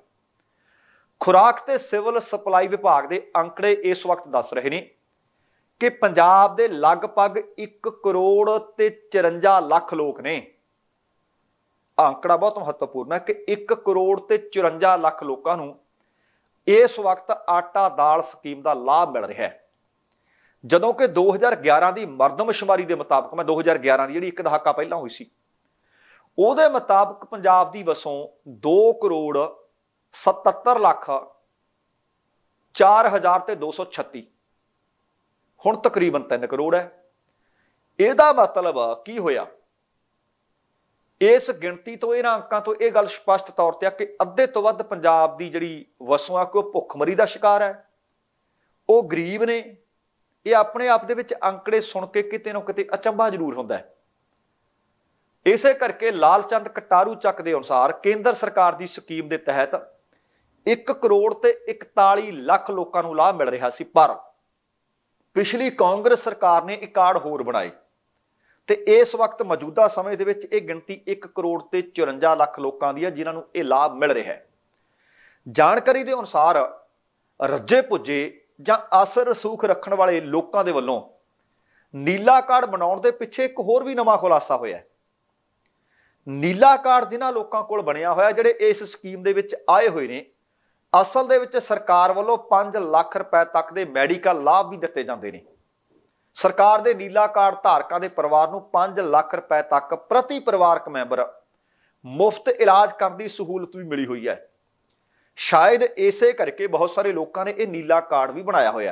ਖੁਰਾਕ ਤੇ ਸਿਵਲ ਸਪਲਾਈ ਵਿਭਾਗ ਦੇ ਅੰਕੜੇ ਇਸ ਵਕਤ ਦੱਸ ਰਹੇ ਨੇ ਕਿ ਪੰਜਾਬ ਦੇ ਲਗਭਗ 1 ਕਰੋੜ ਤੇ 54 ਲੱਖ ਲੋਕ ਨੇ। ਅੰਕੜਾ ਬਹੁਤ ਮਹੱਤਵਪੂਰਨ ਹੈ ਕਿ 1 ਕਰੋੜ ਤੇ 54 ਲੱਖ ਲੋਕਾਂ ਨੂੰ ਇਸ ਵਕਤ ਆਟਾ ਦਾਲ ਸਕੀਮ ਦਾ ਲਾਭ ਮਿਲ ਰਿਹਾ ਹੈ। ਜਦੋਂ ਕਿ 2011 ਦੀ ਮਰਦਮਸ਼ੁਮਾਰੀ ਦੇ ਮੁਤਾਬਕ, ਮੈਂ 2011 ਦੀ ਜਿਹੜੀ ਇੱਕ ਦਹਾਕਾ ਪਹਿਲਾਂ ਹੋਈ ਸੀ ਉਹਦੇ ਮੁਤਾਬਕ ਪੰਜਾਬ ਦੀ ਵਸੋਂ 2 ਕਰੋੜ 77 ਲੱਖ 4000 ਤੇ 236 ਹੁਣ ਤਕਰੀਬਨ 3 ਕਰੋੜ ਹੈ। ਇਹਦਾ ਮਤਲਬ ਕੀ ਹੋਇਆ? ਇਸ ਗਿਣਤੀ ਤੋਂ, ਇਹਨਾਂ ਅੰਕਾਂ ਤੋਂ ਇਹ ਗੱਲ ਸਪਸ਼ਟ ਤੌਰ ਤੇ ਆ ਕਿ ਅੱਧੇ ਤੋਂ ਵੱਧ ਪੰਜਾਬ ਦੀ ਜਿਹੜੀ ਵਸੋਂ ਆ ਕੋ ਭੁੱਖਮਰੀ ਦਾ ਸ਼ਿਕਾਰ ਹੈ। ਉਹ ਗਰੀਬ ਨੇ। ਇਹ ਆਪਣੇ ਆਪ ਦੇ ਵਿੱਚ ਅੰਕੜੇ ਸੁਣ ਕੇ ਕਿਤੇ ਨਾ ਕਿਤੇ ਅਚੰਭਾ ਜ਼ਰੂਰ ਹੁੰਦਾ ਹੈ। ਇਸੇ ਕਰਕੇ ਲਾਲਚੰਦ ਕਟਾਰੂ ਚੱਕ ਦੇ ਅਨੁਸਾਰ ਕੇਂਦਰ ਸਰਕਾਰ ਦੀ ਸਕੀਮ ਦੇ ਤਹਿਤ 1 ਕਰੋੜ ਤੇ 41 ਲੱਖ ਲੋਕਾਂ ਨੂੰ ਲਾਭ ਮਿਲ ਰਿਹਾ ਸੀ ਪਰ ਪਿਛਲੀ ਕਾਂਗਰਸ ਸਰਕਾਰ ਨੇ ਇੱਕ ਕਾਰਡ ਹੋਰ ਬਣਾਏ ਤੇ ਇਸ ਵਕਤ ਮੌਜੂਦਾ ਸਮੇਂ ਦੇ ਵਿੱਚ ਇਹ ਗਿਣਤੀ 1 ਕਰੋੜ ਤੇ 54 ਲੱਖ ਲੋਕਾਂ ਦੀ ਹੈ, ਜਿਨ੍ਹਾਂ ਨੂੰ ਇਹ ਲਾਭ ਮਿਲ ਰਿਹਾ ਹੈ। ਜਾਣਕਾਰੀ ਦੇ ਅਨੁਸਾਰ ਰੱਜੇ ਪੁੱਜੇ ਜਾਂ ਅਸਰ ਰਸੂਖ ਰੱਖਣ ਵਾਲੇ ਲੋਕਾਂ ਦੇ ਵੱਲੋਂ ਨੀਲਾ ਕਾਰਡ ਬਣਾਉਣ ਦੇ ਪਿੱਛੇ ਇੱਕ ਹੋਰ ਵੀ ਨਵਾਂ ਖੁਲਾਸਾ ਹੋਇਆ ਹੈ। ਨੀਲਾ ਕਾਰਡ ਜਿਨ੍ਹਾਂ ਲੋਕਾਂ ਕੋਲ ਬਣਿਆ ਹੋਇਆ, ਜਿਹੜੇ ਇਸ ਸਕੀਮ ਦੇ ਵਿੱਚ ਆਏ ਹੋਏ ਨੇ, ਅਸਲ ਦੇ ਵਿੱਚ ਸਰਕਾਰ ਵੱਲੋਂ 5 ਲੱਖ ਰੁਪਏ ਤੱਕ ਦੇ ਮੈਡੀਕਲ ਲਾਭ ਵੀ ਦਿੱਤੇ ਜਾਂਦੇ ਨੇ। ਸਰਕਾਰ ਦੇ ਨੀਲਾ ਕਾਰਡ ਧਾਰਕਾਂ ਦੇ ਪਰਿਵਾਰ ਨੂੰ 5 ਲੱਖ ਰੁਪਏ ਤੱਕ ਪ੍ਰਤੀ ਪਰਿਵਾਰਕ ਮੈਂਬਰ ਮੁਫਤ ਇਲਾਜ ਕਰਨ ਦੀ ਸਹੂਲਤ ਵੀ ਮਿਲੀ ਹੋਈ ਹੈ। ਸ਼ਾਇਦ ਇਸੇ ਕਰਕੇ ਬਹੁਤ ਸਾਰੇ ਲੋਕਾਂ ਨੇ ਇਹ ਨੀਲਾ ਕਾਰਡ ਵੀ ਬਣਾਇਆ ਹੋਇਆ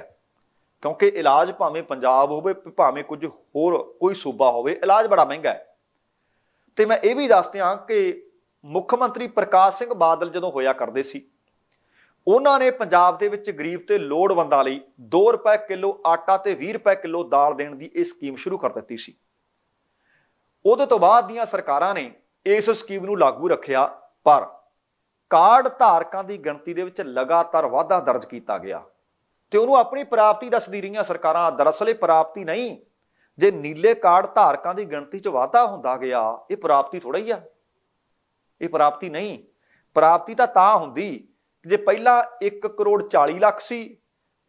ਕਿਉਂਕਿ ਇਲਾਜ ਭਾਵੇਂ ਪੰਜਾਬ ਹੋਵੇ, ਭਾਵੇਂ ਕੁਝ ਹੋਰ ਕੋਈ ਸੂਬਾ ਹੋਵੇ, ਇਲਾਜ ਬੜਾ ਮਹਿੰਗਾ ਹੈ। ਤੇ ਮੈਂ ਇਹ ਵੀ ਦੱਸ ਦਿਆਂ ਕਿ ਮੁੱਖ ਮੰਤਰੀ ਪ੍ਰਕਾਸ਼ ਸਿੰਘ ਬਾਦਲ ਜਦੋਂ ਹੋਇਆ ਕਰਦੇ ਸੀ, ਉਹਨਾਂ ਨੇ ਪੰਜਾਬ ਦੇ ਵਿੱਚ ਗਰੀਬ ਤੇ ਲੋੜਵੰਦਾਂ ਲਈ 2 ਰੁਪਏ ਕਿਲੋ ਆਟਾ ਤੇ 20 ਰੁਪਏ ਕਿਲੋ ਦਾਲ ਦੇਣ ਦੀ ਇਹ ਸਕੀਮ ਸ਼ੁਰੂ ਕਰ ਦਿੱਤੀ ਸੀ। ਉਹਦੇ ਤੋਂ ਬਾਅਦ ਦੀਆਂ ਸਰਕਾਰਾਂ ਨੇ ਇਸ ਸਕੀਮ ਨੂੰ ਲਾਗੂ ਰੱਖਿਆ, ਪਰ ਕਾਰਡ ਧਾਰਕਾਂ ਦੀ ਗਿਣਤੀ ਦੇ ਵਿੱਚ ਲਗਾਤਾਰ ਵਾਧਾ ਦਰਜ ਕੀਤਾ ਗਿਆ। ਤੇ ਉਹਨੂੰ ਆਪਣੀ ਪ੍ਰਾਪਤੀ ਦੱਸਦੀ ਰਹੀਆਂ ਸਰਕਾਰਾਂ, ਦਰਅਸਲ ਇਹ ਪ੍ਰਾਪਤੀ ਨਹੀਂ ਜੇ ਨੀਲੇ ਕਾਰਡ ਧਾਰਕਾਂ ਦੀ ਗਿਣਤੀ 'ਚ ਵਾਧਾ ਹੁੰਦਾ ਗਿਆ, ਇਹ ਪ੍ਰਾਪਤੀ ਥੋੜਾ ਹੀ ਆ। ਇਹ ਪ੍ਰਾਪਤੀ ਨਹੀਂ। ਪ੍ਰਾਪਤੀ ਤਾਂ ਤਾਂ ਹੁੰਦੀ ਜੇ ਪਹਿਲਾਂ 1 ਕਰੋੜ 40 ਲੱਖ ਸੀ,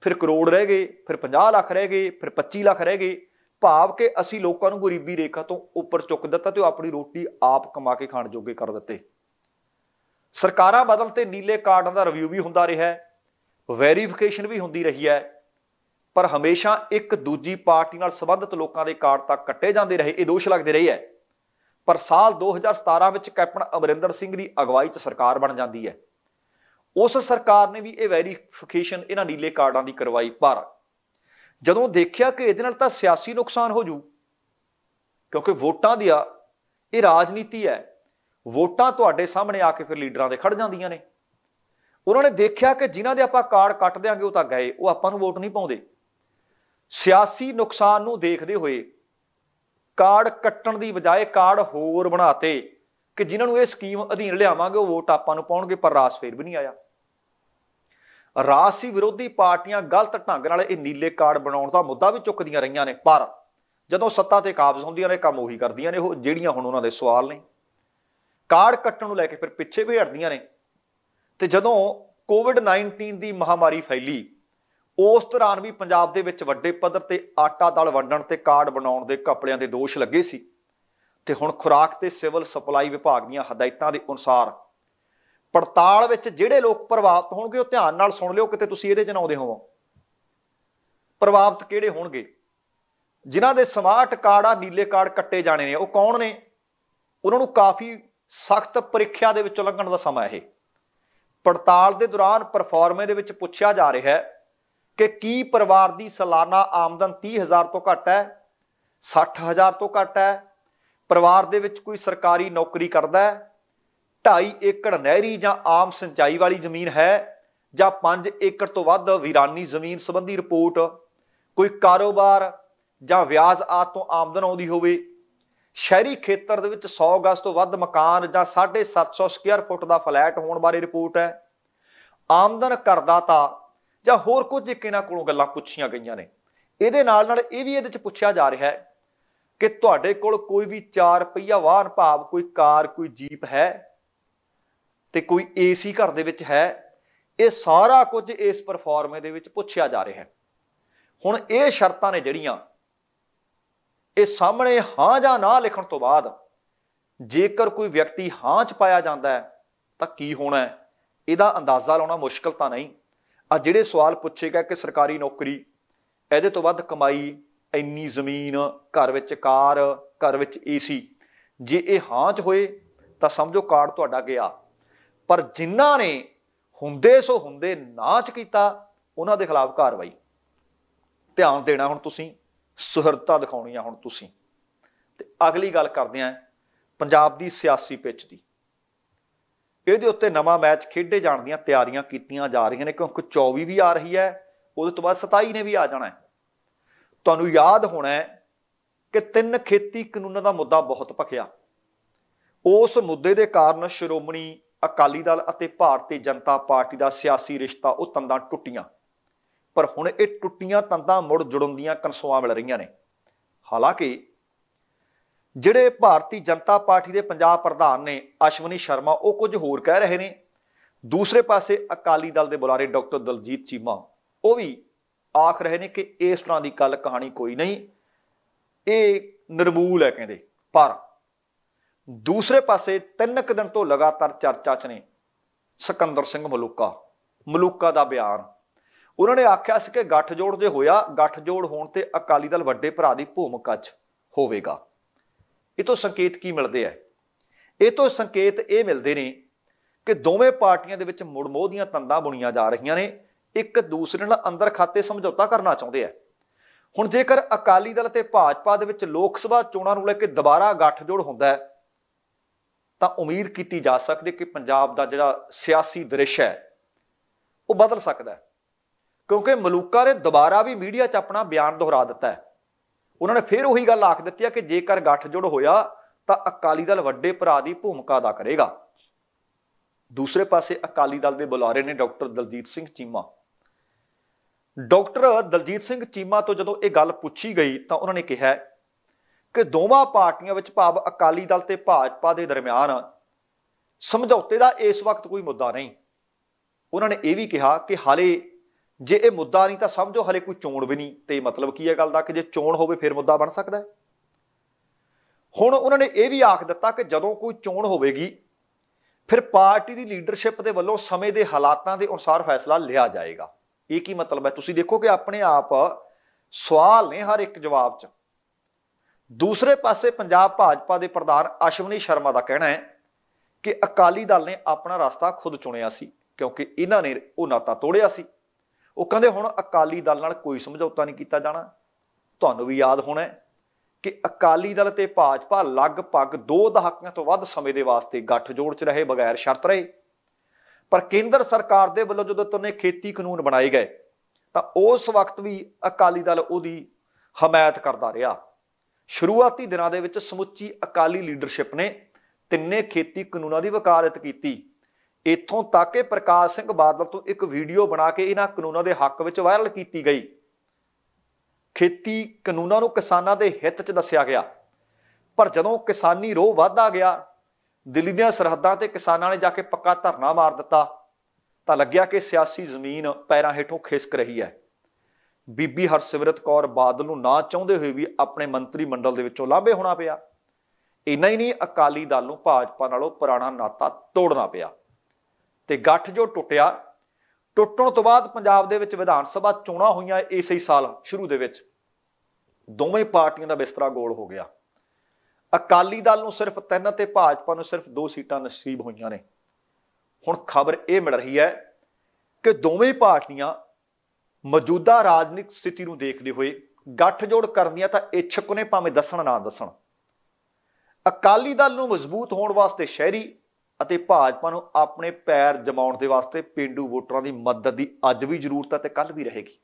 ਫਿਰ ਕਰੋੜ ਰਹਿ ਗਏ, ਫਿਰ 50 ਲੱਖ ਰਹਿ ਗਏ, ਫਿਰ 25 ਲੱਖ ਰਹਿ ਗਏ। ਭਾਵ ਕਿ ਅਸੀਂ ਲੋਕਾਂ ਨੂੰ ਗਰੀਬੀ ਰੇਖਾ ਤੋਂ ਉੱਪਰ ਚੁੱਕ ਦਿੱਤਾ ਤੇ ਉਹ ਆਪਣੀ ਰੋਟੀ ਆਪ ਕਮਾ ਕੇ ਖਾਣ ਜੋਗੇ ਕਰ ਦਿੱਤੇ। ਸਰਕਾਰਾਂ ਬਦਲ ਤੇ ਨੀਲੇ ਕਾਰਡਾਂ ਦਾ ਰਿਵਿਊ ਵੀ ਹੁੰਦਾ ਰਿਹਾ ਹੈ ਵੈਰੀਫਿਕੇਸ਼ਨ ਵੀ ਹੁੰਦੀ ਰਹੀ ਹੈ। ਪਰ ਹਮੇਸ਼ਾ ਇੱਕ ਦੂਜੀ ਪਾਰਟੀ ਨਾਲ ਸੰਬੰਧਿਤ ਲੋਕਾਂ ਦੇ ਕਾਰਡ ਤੱਕ ਕੱਟੇ ਜਾਂਦੇ ਰਹੇ, ਇਹ ਦੋਸ਼ ਲੱਗਦੇ ਰਹੇ ਹੈ। ਪਰ ਸਾਲ 2017 ਵਿੱਚ ਕੈਪਟਨ ਅਮਰਿੰਦਰ ਸਿੰਘ ਦੀ ਅਗਵਾਈ 'ਚ ਸਰਕਾਰ ਬਣ ਜਾਂਦੀ ਹੈ। ਉਸ ਸਰਕਾਰ ਨੇ ਵੀ ਇਹ ਵੈਰੀਫਿਕੇਸ਼ਨ ਇਹਨਾਂ ਨੀਲੇ ਕਾਰਡਾਂ ਦੀ ਕਰਵਾਈ ਪਰ ਜਦੋਂ ਦੇਖਿਆ ਕਿ ਇਹਦੇ ਨਾਲ ਤਾਂ ਸਿਆਸੀ ਨੁਕਸਾਨ ਹੋ ਜੂ, ਕਿਉਂਕਿ ਵੋਟਾਂ ਦੀ ਆ ਇਹ ਰਾਜਨੀਤੀ ਹੈ, ਵੋਟਾਂ ਤੁਹਾਡੇ ਸਾਹਮਣੇ ਆ ਕੇ ਫਿਰ ਲੀਡਰਾਂ ਦੇ ਖੜ ਜਾਂਦੀਆਂ ਨੇ। ਉਹਨਾਂ ਨੇ ਦੇਖਿਆ ਕਿ ਜਿਨ੍ਹਾਂ ਦੇ ਆਪਾਂ ਕਾਰਡ ਕੱਟ ਦਿਆਂਗੇ ਉਹ ਤਾਂ ਗਏ, ਉਹ ਆਪਾਂ ਨੂੰ ਵੋਟ ਨਹੀਂ ਪਾਉਂਦੇ। ਸਿਆਸੀ ਨੁਕਸਾਨ ਨੂੰ ਦੇਖਦੇ ਹੋਏ ਕਾਰਡ ਕੱਟਣ ਦੀ ਬਜਾਏ ਕਾਰਡ ਹੋਰ ਬਣਾਤੇ ਕਿ ਜਿਨ੍ਹਾਂ ਨੂੰ ਇਹ ਸਕੀਮ ਅਧੀਨ ਲਿਆਵਾਂਗੇ, ਉਹ ਵੋਟ ਆਪਾਂ ਨੂੰ ਪਾਉਣਗੇ, ਪਰ ਰਾਸ ਫੇਰ ਵੀ ਨਹੀਂ ਆਇਆ। ਰਾਸੀ ਵਿਰੋਧੀ ਪਾਰਟੀਆਂ ਗਲਤ ਢੰਗ ਨਾਲ ਇਹ ਨੀਲੇ ਕਾਰਡ ਬਣਾਉਣ ਦਾ ਮੁੱਦਾ ਵੀ ਚੁੱਕਦੀਆਂ ਰਹੀਆਂ ਨੇ, ਪਰ ਜਦੋਂ ਸੱਤਾ ਤੇ ਕਾਬਜ਼ ਹੁੰਦੀਆਂ ਨੇ, ਕੰਮ ਉਹੀ ਕਰਦੀਆਂ ਨੇ ਉਹ, ਜਿਹੜੀਆਂ ਹੁਣ ਉਹਨਾਂ ਦੇ ਸਵਾਲ ਨੇ। ਕਾਰਡ ਕੱਟਣ ਨੂੰ ਲੈ ਕੇ ਫਿਰ ਪਿੱਛੇ ਵੀ ਹਟਦੀਆਂ ਨੇ। ਤੇ ਜਦੋਂ ਕੋਵਿਡ-19 ਦੀ ਮਹਾਮਾਰੀ ਫੈਲੀ ਉਸ ਦੌਰਾਨ ਵੀ ਪੰਜਾਬ ਦੇ ਵਿੱਚ ਵੱਡੇ ਪੱਧਰ ਤੇ ਆਟਾ ਦਾਲ ਵੰਡਣ ਤੇ ਕਾਰਡ ਬਣਾਉਣ ਦੇ ਕਪੜਿਆਂ ਦੇ ਦੋਸ਼ ਲੱਗੇ ਸੀ। ਤੇ ਹੁਣ ਖੁਰਾਕ ਤੇ ਸਿਵਲ ਸਪਲਾਈ ਵਿਭਾਗ ਦੀਆਂ ਹਦਾਇਤਾਂ ਦੇ ਅਨੁਸਾਰ ਪੜਤਾਲ ਵਿੱਚ ਜਿਹੜੇ ਲੋਕ ਪ੍ਰਭਾਵਿਤ ਹੋਣਗੇ, ਉਹ ਧਿਆਨ ਨਾਲ ਸੁਣ ਲਿਓ, ਕਿਤੇ ਤੁਸੀਂ ਇਹਦੇ ਚ ਨਾ ਆਉਂਦੇ ਹੋਵੋ। ਪ੍ਰਭਾਵਿਤ ਕਿਹੜੇ ਹੋਣਗੇ? ਜਿਨ੍ਹਾਂ ਦੇ ਸਮਾਰਟ ਕਾਰਡ ਆ, ਨੀਲੇ ਕਾਰਡ ਕੱਟੇ ਜਾਣੇ ਨੇ, ਉਹ ਕੌਣ ਨੇ? ਉਹਨਾਂ ਨੂੰ ਕਾਫੀ ਸਖਤ ਪ੍ਰੀਖਿਆ ਦੇ ਵਿੱਚੋਂ ਲੰਘਣ ਦਾ ਸਮਾਂ ਇਹ। ਪੜਤਾਲ ਦੇ ਦੌਰਾਨ ਪਰਫਾਰਮੇ ਦੇ ਵਿੱਚ ਪੁੱਛਿਆ ਜਾ ਰਿਹਾ ਹੈ ਕਿ ਕੀ ਪਰਿਵਾਰ ਦੀ ਸਾਲਾਨਾ ਆਮਦਨ 30000 ਤੋਂ ਘੱਟ ਹੈ 60000 ਤੋਂ ਘੱਟ ਹੈ, ਪਰਿਵਾਰ ਦੇ ਵਿੱਚ ਕੋਈ ਸਰਕਾਰੀ ਨੌਕਰੀ ਕਰਦਾ ਹੈ 2.5 ਏਕੜ ਨਹਿਰੀ ਜਾਂ ਆਮ ਸਿੰਚਾਈ ਵਾਲੀ ਜ਼ਮੀਨ ਹੈ, ਜਾਂ 5 ਏਕੜ ਤੋਂ ਵੱਧ ਵੀਰਾਨੀ ਜ਼ਮੀਨ ਸੰਬੰਧੀ ਰਿਪੋਰਟ, ਕੋਈ ਕਾਰੋਬਾਰ ਜਾਂ ਵਿਆਜ ਆਦ ਤੋਂ ਆਮਦਨ ਆਉਂਦੀ ਹੋਵੇ, ਸ਼ਹਿਰੀ ਖੇਤਰ ਦੇ ਵਿੱਚ 100 ਗਜ਼ ਤੋਂ ਵੱਧ ਮਕਾਨ ਜਾਂ 750 ਸਕੁਅਰ ਫੁੱਟ ਦਾ ਫਲੈਟ ਹੋਣ ਬਾਰੇ ਰਿਪੋਰਟ ਹੈ, ਆਮਦਨ ਕਰਦਾਤਾ ਜਾਂ ਹੋਰ ਕੁਝ ਇੱਕ ਇਹਨਾਂ ਕੋਲੋਂ ਗੱਲਾਂ ਪੁੱਛੀਆਂ ਗਈਆਂ ਨੇ। ਇਹਦੇ ਨਾਲ ਨਾਲ ਇਹ ਵੀ ਇਹਦੇ ਵਿੱਚ ਪੁੱਛਿਆ ਜਾ ਰਿਹਾ ਹੈ ਕਿ ਤੁਹਾਡੇ ਕੋਲ ਕੋਈ ਵੀ 4 ਪਹੀਆ ਵਾਹਨ ਭਾਵ ਕੋਈ ਕਾਰ, ਕੋਈ ਜੀਪ ਹੈ ਤੇ ਕੋਈ ਏਸੀ ਘਰ ਦੇ ਵਿੱਚ ਹੈ, ਇਹ ਸਾਰਾ ਕੁਝ ਇਸ ਪਰਫਾਰਮੇ ਦੇ ਵਿੱਚ ਪੁੱਛਿਆ ਜਾ ਰਿਹਾ ਹੈ। ਹੁਣ ਇਹ ਸ਼ਰਤਾਂ ਨੇ ਜਿਹੜੀਆਂ, ਇਹ ਸਾਹਮਣੇ ਹਾਂ ਜਾਂ ਨਾ ਲਿਖਣ ਤੋਂ ਬਾਅਦ ਜੇਕਰ ਕੋਈ ਵਿਅਕਤੀ ਹਾਂ ਚ ਪਾਇਆ ਜਾਂਦਾ ਹੈ, ਤਾਂ ਕੀ ਹੋਣਾ ਹੈ? ਇਹਦਾ ਅੰਦਾਜ਼ਾ ਲਾਉਣਾ ਮੁਸ਼ਕਲ ਤਾਂ ਨਹੀਂ। ਆ ਜਿਹੜੇ ਸਵਾਲ ਪੁੱਛੇਗਾ ਕਿ ਸਰਕਾਰੀ ਨੌਕਰੀ, ਇਹਦੇ ਤੋਂ ਵੱਧ ਕਮਾਈ ਇੰਨੀ ਜ਼ਮੀਨ, ਘਰ ਵਿੱਚ ਕਾਰ, ਘਰ ਵਿੱਚ ਏਸੀ, ਜੇ ਇਹ ਹਾਂ ਚ ਹੋਏ ਤਾਂ ਸਮਝੋ ਕਾਰਡ ਤੁਹਾਡਾ ਗਿਆ। ਪਰ ਜਿਨ੍ਹਾਂ ਨੇ ਹੁੰਦੇ ਸੋ ਹੁੰਦੇ ਨਾਚ ਕੀਤਾ, ਉਹਨਾਂ ਦੇ ਖਿਲਾਫ ਕਾਰਵਾਈ। ਧਿਆਨ ਦੇਣਾ ਹੁਣ ਤੁਸੀਂ, ਸੁਹਰਤਾ ਦਿਖਾਉਣੀ ਆ ਹੁਣ ਤੁਸੀਂ। ਤੇ ਅਗਲੀ ਗੱਲ ਕਰਦੇ ਆਂ, ਪੰਜਾਬ ਦੀ ਸਿਆਸੀ ਪਿੱਚ ਦੀ। ਇਹਦੇ ਉੱਤੇ ਨਵਾਂ ਮੈਚ ਖੇਡੇ ਜਾਣ ਦੀਆਂ ਤਿਆਰੀਆਂ ਕੀਤੀਆਂ ਜਾ ਰਹੀਆਂ ਨੇ, ਕਿਉਂਕਿ 24 ਵੀ ਆ ਰਹੀ ਹੈ, ਉਹਦੇ ਤੋਂ ਬਾਅਦ 27 ਨੇ ਵੀ ਆ ਜਾਣਾ ਹੈ। ਤੁਹਾਨੂੰ ਯਾਦ ਹੋਣਾ ਹੈ ਕਿ ਤਿੰਨ ਖੇਤੀ ਕਾਨੂੰਨਾਂ ਦਾ ਮੁੱਦਾ ਬਹੁਤ ਭਖਿਆ। ਉਸ ਮੁੱਦੇ ਦੇ ਕਾਰਨ ਸ਼੍ਰੋਮਣੀ ਅਕਾਲੀ ਦਲ ਅਤੇ ਭਾਰਤੀ ਜਨਤਾ ਪਾਰਟੀ ਦਾ ਸਿਆਸੀ ਰਿਸ਼ਤਾ ਉਹ ਤੰਦਾਂ ਟੁੱਟੀਆਂ। ਪਰ ਹੁਣ ਇਹ ਟੁੱਟੀਆਂ ਤੰਦਾਂ ਮੁੜ ਜੁੜਨ ਦੀਆਂ ਕਨਸੋਆਂ ਮਿਲ ਰਹੀਆਂ ਨੇ। ਹਾਲਾਂਕਿ ਜਿਹੜੇ ਭਾਰਤੀ ਜਨਤਾ ਪਾਰਟੀ ਦੇ ਪੰਜਾਬ ਪ੍ਰਧਾਨ ਨੇ ਅਸ਼ਵਨੀ ਸ਼ਰਮਾ, ਉਹ ਕੁਝ ਹੋਰ ਕਹਿ ਰਹੇ ਨੇ। ਦੂਸਰੇ ਪਾਸੇ ਅਕਾਲੀ ਦਲ ਦੇ ਬੁਲਾਰੇ ਡਾਕਟਰ ਦਲਜੀਤ ਚੀਮਾ, ਉਹ ਵੀ ਆਖ ਰਹੇ ਨੇ ਕਿ ਇਸ ਤਰ੍ਹਾਂ ਦੀ ਗੱਲ ਕਹਾਣੀ ਕੋਈ ਨਹੀਂ। ਇਹ ਨਿਰਮੂਲ ਹੈ ਕਹਿੰਦੇ, ਪਰ ਦੂਸਰੇ ਪਾਸੇ ਤਿੰਨ ਕੁ ਦਿਨ ਤੋਂ ਲਗਾਤਾਰ ਚਰਚਾ 'ਚ ਨੇ ਸਿਕੰਦਰ ਸਿੰਘ ਮਲੂਕਾ ਮਲੂਕਾ ਦਾ ਬਿਆਨ। ਉਹਨਾਂ ਨੇ ਆਖਿਆ ਸੀ ਕਿ ਗੱਠਜੋੜ ਜੇ ਹੋਇਆ, ਗੱਠਜੋੜ ਹੋਣ ਤੇ ਅਕਾਲੀ ਦਲ ਵੱਡੇ ਭਰਾ ਦੀ ਭੂਮਿਕਾ 'ਚ ਹੋਵੇਗਾ। ਇਹ ਤੋਂ ਸੰਕੇਤ ਕੀ ਮਿਲਦੇ ਆ? ਇਹ ਤੋਂ ਸੰਕੇਤ ਇਹ ਮਿਲਦੇ ਨੇ ਕਿ ਦੋਵੇਂ ਪਾਰਟੀਆਂ ਦੇ ਵਿੱਚ ਮੁੜਮੋਹ ਦੀਆਂ ਤੰਦਾਂ ਬੁਣੀਆਂ ਜਾ ਰਹੀਆਂ ਨੇ। ਇੱਕ ਦੂਸਰੇ ਨਾਲ ਅੰਦਰ ਖਾਤੇ ਸਮਝੌਤਾ ਕਰਨਾ ਚਾਹੁੰਦੇ ਆ। ਹੁਣ ਜੇਕਰ ਅਕਾਲੀ ਦਲ ਤੇ ਭਾਜਪਾ ਦੇ ਵਿੱਚ ਲੋਕ ਸਭਾ ਚੋਣਾਂ ਨੂੰ ਲੈ ਕੇ ਦੁਬਾਰਾ ਗੱਠਜੋੜ ਹੁੰਦਾ ਹੈ, ਤਾਂ ਉਮੀਦ ਕੀਤੀ ਜਾ ਸਕਦੀ ਕਿ ਪੰਜਾਬ ਦਾ ਜਿਹੜਾ ਸਿਆਸੀ ਦ੍ਰਿਸ਼ ਹੈ, ਉਹ ਬਦਲ ਸਕਦਾ ਹੈ। ਕਿਉਂਕਿ ਮਲੂਕਾ ਨੇ ਦੁਬਾਰਾ ਵੀ ਮੀਡੀਆ 'ਚ ਆਪਣਾ ਬਿਆਨ ਦੁਹਰਾ ਦਿੱਤਾ ਹੈ। ਉਹਨਾਂ ਨੇ ਫਿਰ ਉਹੀ ਗੱਲ ਆਖ ਦਿੱਤੀ ਹੈ ਕਿ ਜੇਕਰ ਗੱਠਜੋੜ ਹੋਇਆ ਤਾਂ ਅਕਾਲੀ ਦਲ ਵੱਡੇ ਭਰਾ ਦੀ ਭੂਮਿਕਾ ਅਦਾ ਕਰੇਗਾ। ਦੂਸਰੇ ਪਾਸੇ ਅਕਾਲੀ ਦਲ ਦੇ ਬੁਲਾਰੇ ਨੇ ਡਾਕਟਰ ਦਲਜੀਤ ਸਿੰਘ ਚੀਮਾ। ਡਾਕਟਰ ਦਲਜੀਤ ਸਿੰਘ ਚੀਮਾ ਤੋਂ ਜਦੋਂ ਇਹ ਗੱਲ ਪੁੱਛੀ ਗਈ ਤਾਂ ਉਹਨਾਂ ਨੇ ਕਿਹਾ ਕਿ ਦੋਵਾਂ ਪਾਰਟੀਆਂ ਵਿੱਚ ਭਾਵ ਅਕਾਲੀ ਦਲ ਤੇ ਭਾਜਪਾ ਦੇ ਦਰਮਿਆਨ ਸਮਝੌਤੇ ਦਾ ਇਸ ਵਕਤ ਕੋਈ ਮੁੱਦਾ ਨਹੀਂ। ਉਹਨਾਂ ਨੇ ਇਹ ਵੀ ਕਿਹਾ ਕਿ ਹਾਲੇ ਜੇ ਇਹ ਮੁੱਦਾ ਨਹੀਂ ਤਾਂ ਸਮਝੋ ਹਲੇ ਕੋਈ ਚੋਣ ਵੀ ਨਹੀਂ, ਤੇ ਮਤਲਬ ਕੀ ਹੈ ਗੱਲ ਦਾ, ਕਿ ਜੇ ਚੋਣ ਹੋਵੇ ਫਿਰ ਮੁੱਦਾ ਬਣ ਸਕਦਾ ਹੈ। ਹੁਣ ਉਹਨਾਂ ਨੇ ਇਹ ਵੀ ਆਖ ਦਿੱਤਾ ਕਿ ਜਦੋਂ ਕੋਈ ਚੋਣ ਹੋਵੇਗੀ, ਫਿਰ ਪਾਰਟੀ ਦੀ ਲੀਡਰਸ਼ਿਪ ਦੇ ਵੱਲੋਂ ਸਮੇਂ ਦੇ ਹਾਲਾਤਾਂ ਦੇ ਅਨੁਸਾਰ ਫੈਸਲਾ ਲਿਆ ਜਾਏਗਾ। ਇਹ ਕੀ ਮਤਲਬ ਹੈ? ਤੁਸੀਂ ਦੇਖੋ ਕਿ ਆਪਣੇ ਆਪ ਸਵਾਲ ਨੇ ਹਰ ਇੱਕ ਜਵਾਬ 'ਚ। ਦੂਸਰੇ ਪਾਸੇ ਪੰਜਾਬ ਭਾਜਪਾ ਦੇ ਪ੍ਰਧਾਨ ਅਸ਼ਵਨੀ ਸ਼ਰਮਾ ਦਾ ਕਹਿਣਾ ਹੈ ਕਿ ਅਕਾਲੀ ਦਲ ਨੇ ਆਪਣਾ ਰਸਤਾ ਖੁਦ ਚੁਣਿਆ ਸੀ, ਕਿਉਂਕਿ ਇਹਨਾਂ ਨੇ ਉਹ ਨਾਤਾ ਤੋੜਿਆ ਸੀ। ਉਹ ਕਹਿੰਦੇ ਹੁਣ ਅਕਾਲੀ ਦਲ ਨਾਲ ਕੋਈ ਸਮਝੌਤਾ ਨਹੀਂ ਕੀਤਾ ਜਾਣਾ। ਤੁਹਾਨੂੰ ਵੀ ਯਾਦ ਹੋਣਾ ਕਿ ਅਕਾਲੀ ਦਲ ਤੇ ਭਾਜਪਾ ਲਗਭਗ 2 ਦਹਾਕਿਆਂ ਤੋਂ ਵੱਧ ਸਮੇਂ ਦੇ ਵਾਸਤੇ ਗੱਠਜੋੜ 'ਚ ਰਹੇ, ਬਗੈਰ ਸ਼ਰਤ ਰਹੇ। ਪਰ ਕੇਂਦਰ ਸਰਕਾਰ ਦੇ ਵੱਲੋਂ ਜਦੋਂ ਤੁਨੇ ਖੇਤੀ ਕਾਨੂੰਨ ਬਣਾਏ ਗਏ, ਤਾਂ ਉਸ ਵਕਤ ਵੀ ਅਕਾਲੀ ਦਲ ਉਹਦੀ ਹਮਾਇਤ ਕਰਦਾ ਰਿਹਾ। ਸ਼ੁਰੂਆਤੀ ਦਿਨਾਂ ਦੇ ਵਿੱਚ ਸਮੁੱਚੀ ਅਕਾਲੀ ਲੀਡਰਸ਼ਿਪ ਨੇ ਤਿੰਨੇ ਖੇਤੀ ਕਾਨੂੰਨਾਂ ਦੀ ਵਕਾਲਤ ਕੀਤੀ। ਇੱਥੋਂ ਤੱਕ ਕਿ ਪ੍ਰਕਾਸ਼ ਸਿੰਘ ਬਾਦਲ ਤੋਂ ਇੱਕ ਵੀਡੀਓ ਬਣਾ ਕੇ ਇਹਨਾਂ ਕਾਨੂੰਨਾਂ ਦੇ ਹੱਕ ਵਿੱਚ ਵਾਇਰਲ ਕੀਤੀ ਗਈ। ਖੇਤੀ ਕਾਨੂੰਨਾਂ ਨੂੰ ਕਿਸਾਨਾਂ ਦੇ ਹਿੱਤ 'ਚ ਦੱਸਿਆ ਗਿਆ। ਪਰ ਜਦੋਂ ਕਿਸਾਨੀ ਰੋਹ ਵਧਦਾ ਗਿਆ, ਦਿੱਲੀ ਦੀਆਂ ਸਰਹੱਦਾਂ ਤੇ ਕਿਸਾਨਾਂ ਨੇ ਜਾ ਕੇ ਪੱਕਾ ਧਰਨਾ ਮਾਰ ਦਿੱਤਾ, ਤਾਂ ਲੱਗਿਆ ਕਿ ਸਿਆਸੀ ਜ਼ਮੀਨ ਪੈਰਾਂ ਹੇਠੋਂ ਖਿਸਕ ਰਹੀ ਹੈ। ਬੀਬੀ ਹਰਸਿਮਰਤ ਕੌਰ ਬਾਦਲ ਨੂੰ ਨਾ ਚਾਹੁੰਦੇ ਹੋਏ ਵੀ ਆਪਣੇ ਮੰਤਰੀ ਮੰਡਲ ਦੇ ਵਿੱਚੋਂ ਲਾਂਭੇ ਹੋਣਾ ਪਿਆ। ਇੰਨਾ ਹੀ ਨਹੀਂ, ਅਕਾਲੀ ਦਲ ਨੂੰ ਭਾਜਪਾ ਨਾਲੋਂ ਪੁਰਾਣਾ ਨਾਤਾ ਤੋੜਨਾ ਪਿਆ। ਤੇ ਗੱਠ ਜੋ ਟੁੱਟਿਆ, ਟੁੱਟਣ ਤੋਂ ਬਾਅਦ ਪੰਜਾਬ ਦੇ ਵਿੱਚ ਵਿਧਾਨ ਸਭਾ ਚੋਣਾਂ ਹੋਈਆਂ ਇਸੇ ਹੀ ਸਾਲ ਸ਼ੁਰੂ ਦੇ ਵਿੱਚ। ਦੋਵੇਂ ਪਾਰਟੀਆਂ ਦਾ ਬਿਸਤਰਾ ਗੋਲ ਹੋ ਗਿਆ। ਅਕਾਲੀ ਦਲ ਨੂੰ ਸਿਰਫ ਤਿੰਨ ਤੇ ਭਾਜਪਾ ਨੂੰ ਸਿਰਫ ਦੋ ਸੀਟਾਂ ਨਸੀਬ ਹੋਈਆਂ ਨੇ। ਹੁਣ ਖਬਰ ਇਹ ਮਿਲ ਰਹੀ ਹੈ ਕਿ ਦੋਵੇਂ ਪਾਰਟੀਆਂ ਮੌਜੂਦਾ ਰਾਜਨੀਤਿਕ ਸਥਿਤੀ ਨੂੰ ਦੇਖਦੇ ਹੋਏ ਗੱਠਜੋੜ ਕਰਨ ਦੀਆਂ ਤਾਂ ਇੱਛੁਕ ਨੇ, ਭਾਵੇਂ ਦੱਸਣ ਨਾ ਦੱਸਣ। ਅਕਾਲੀ ਦਲ ਨੂੰ ਮਜ਼ਬੂਤ ਹੋਣ ਵਾਸਤੇ ਸ਼ਹਿਰੀ ਅਤੇ ਭਾਜਪਾ ਨੂੰ ਆਪਣੇ ਪੈਰ ਜਮਾਉਣ ਦੇ ਵਾਸਤੇ ਪਿੰਡੂ ਵੋਟਰਾਂ ਦੀ ਮਦਦ ਦੀ ਅੱਜ ਵੀ ਜ਼ਰੂਰਤ ਹੈ ਤੇ ਕੱਲ ਵੀ ਰਹੇਗੀ।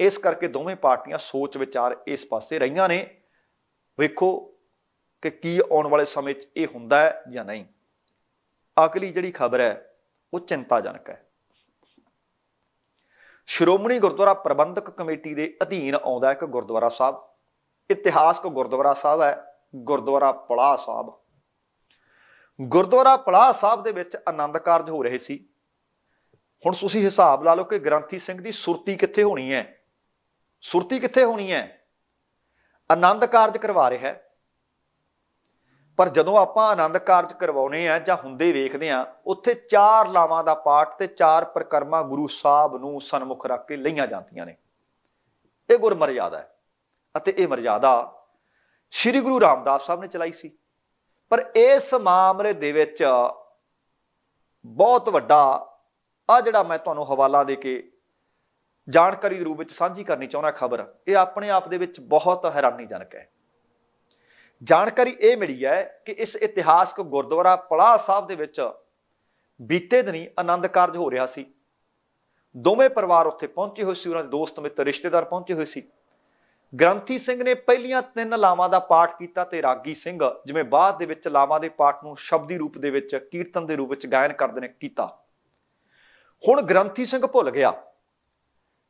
ਇਸ ਕਰਕੇ ਦੋਵੇਂ ਪਾਰਟੀਆਂ ਸੋਚ ਵਿਚਾਰ ਇਸ ਪਾਸੇ ਰਹੀਆਂ ਨੇ। ਵੇਖੋ ਕਿ ਕੀ ਆਉਣ ਵਾਲੇ ਸਮੇਂ 'ਚ ਇਹ ਹੁੰਦਾ ਹੈ ਜਾਂ ਨਹੀਂ। ਅਗਲੀ ਜਿਹੜੀ ਖਬਰ ਹੈ, ਉਹ ਚਿੰਤਾਜਨਕ ਹੈ। ਸ਼੍ਰੋਮਣੀ ਗੁਰਦੁਆਰਾ ਪ੍ਰਬੰਧਕ ਕਮੇਟੀ ਦੇ ਅਧੀਨ ਆਉਂਦਾ ਇੱਕ ਗੁਰਦੁਆਰਾ ਸਾਹਿਬ। ਇਤਿਹਾਸਕ ਗੁਰਦੁਆਰਾ ਸਾਹਿਬ ਹੈ, ਗੁਰਦੁਆਰਾ ਪੜਾ ਸਾਹਿਬ। ਗੁਰਦੁਆਰਾ ਪਲਾਹ ਸਾਹਿਬ ਦੇ ਵਿੱਚ ਆਨੰਦ ਕਾਰਜ ਹੋ ਰਹੇ ਸੀ। ਹੁਣ ਤੁਸੀਂ ਹਿਸਾਬ ਲਾ ਲਓ ਕਿ ਗ੍ਰੰਥੀ ਸਿੰਘ ਦੀ ਸੁਰਤੀ ਕਿੱਥੇ ਹੋਣੀ ਹੈ? ਸੁਰਤੀ ਕਿੱਥੇ ਹੋਣੀ ਹੈ? ਆਨੰਦ ਕਾਰਜ ਕਰਵਾ ਰਿਹਾ ਹੈ। ਪਰ ਜਦੋਂ ਆਪਾਂ ਆਨੰਦ ਕਾਰਜ ਕਰਵਾਉਨੇ ਆ ਜਾਂ ਹੁੰਦੇ ਵੇਖਦੇ ਆ, ਉੱਥੇ ਚਾਰ ਲਾਵਾਂ ਦਾ ਪਾਠ ਤੇ ਚਾਰ ਪ੍ਰਕਰਮਾ ਗੁਰੂ ਸਾਹਿਬ ਨੂੰ ਸਨਮੁਖ ਰੱਖ ਕੇ ਲਈਆਂ ਜਾਂਦੀਆਂ ਨੇ। ਇਹ ਗੁਰਮਰਿਆਦਾ ਹੈ ਅਤੇ ਇਹ ਮਰਿਆਦਾ ਸ੍ਰੀ ਗੁਰੂ ਰਾਮਦਾਸ ਸਾਹਿਬ ਨੇ ਚਲਾਈ ਸੀ। ਪਰ ਇਸ ਮਾਮਲੇ ਦੇ ਵਿੱਚ ਬਹੁਤ ਵੱਡਾ ਆ ਜਿਹੜਾ ਮੈਂ ਤੁਹਾਨੂੰ ਹਵਾਲਾ ਦੇ ਕੇ ਜਾਣਕਾਰੀ ਦੇ ਰੂਪ ਵਿੱਚ ਸਾਂਝੀ ਕਰਨੀ ਚਾਹੁੰਦਾ ਖਬਰ, ਇਹ ਆਪਣੇ ਆਪ ਦੇ ਵਿੱਚ ਬਹੁਤ ਹੈਰਾਨੀਜਨਕ ਹੈ। ਜਾਣਕਾਰੀ ਇਹ ਮਿਲੀ ਹੈ ਕਿ ਇਸ ਇਤਿਹਾਸਕ ਗੁਰਦੁਆਰਾ ਪੜਾ ਸਾਹਿਬ ਦੇ ਵਿੱਚ ਬੀਤੇ ਦਿਨੀ ਆਨੰਦ ਕਾਰਜ ਹੋ ਰਿਹਾ ਸੀ। ਦੋਵੇਂ ਪਰਿਵਾਰ ਉੱਥੇ ਪਹੁੰਚੇ ਹੋਏ ਸੀ, ਉਹਨਾਂ ਦੇ ਦੋਸਤ, ਮਿੱਤਰ, ਰਿਸ਼ਤੇਦਾਰ ਪਹੁੰਚੇ ਹੋਏ ਸੀ। ਗ੍ਰੰਥੀ ਸਿੰਘ ਨੇ ਪਹਿਲੀਆਂ ਤਿੰਨ ਲਾਵਾਂ ਦਾ ਪਾਠ ਕੀਤਾ ਤੇ ਰਾਗੀ ਸਿੰਘ, ਜਿਵੇਂ ਬਾਅਦ ਦੇ ਵਿੱਚ ਲਾਵਾਂ ਦੇ ਪਾਠ ਨੂੰ ਸ਼ਬਦੀ ਰੂਪ ਦੇ ਵਿੱਚ, ਕੀਰਤਨ ਦੇ ਰੂਪ ਵਿੱਚ ਗਾਇਨ ਕਰਦੇ ਨੇ, ਕੀਤਾ। ਹੁਣ ਗ੍ਰੰਥੀ ਸਿੰਘ ਭੁੱਲ ਗਿਆ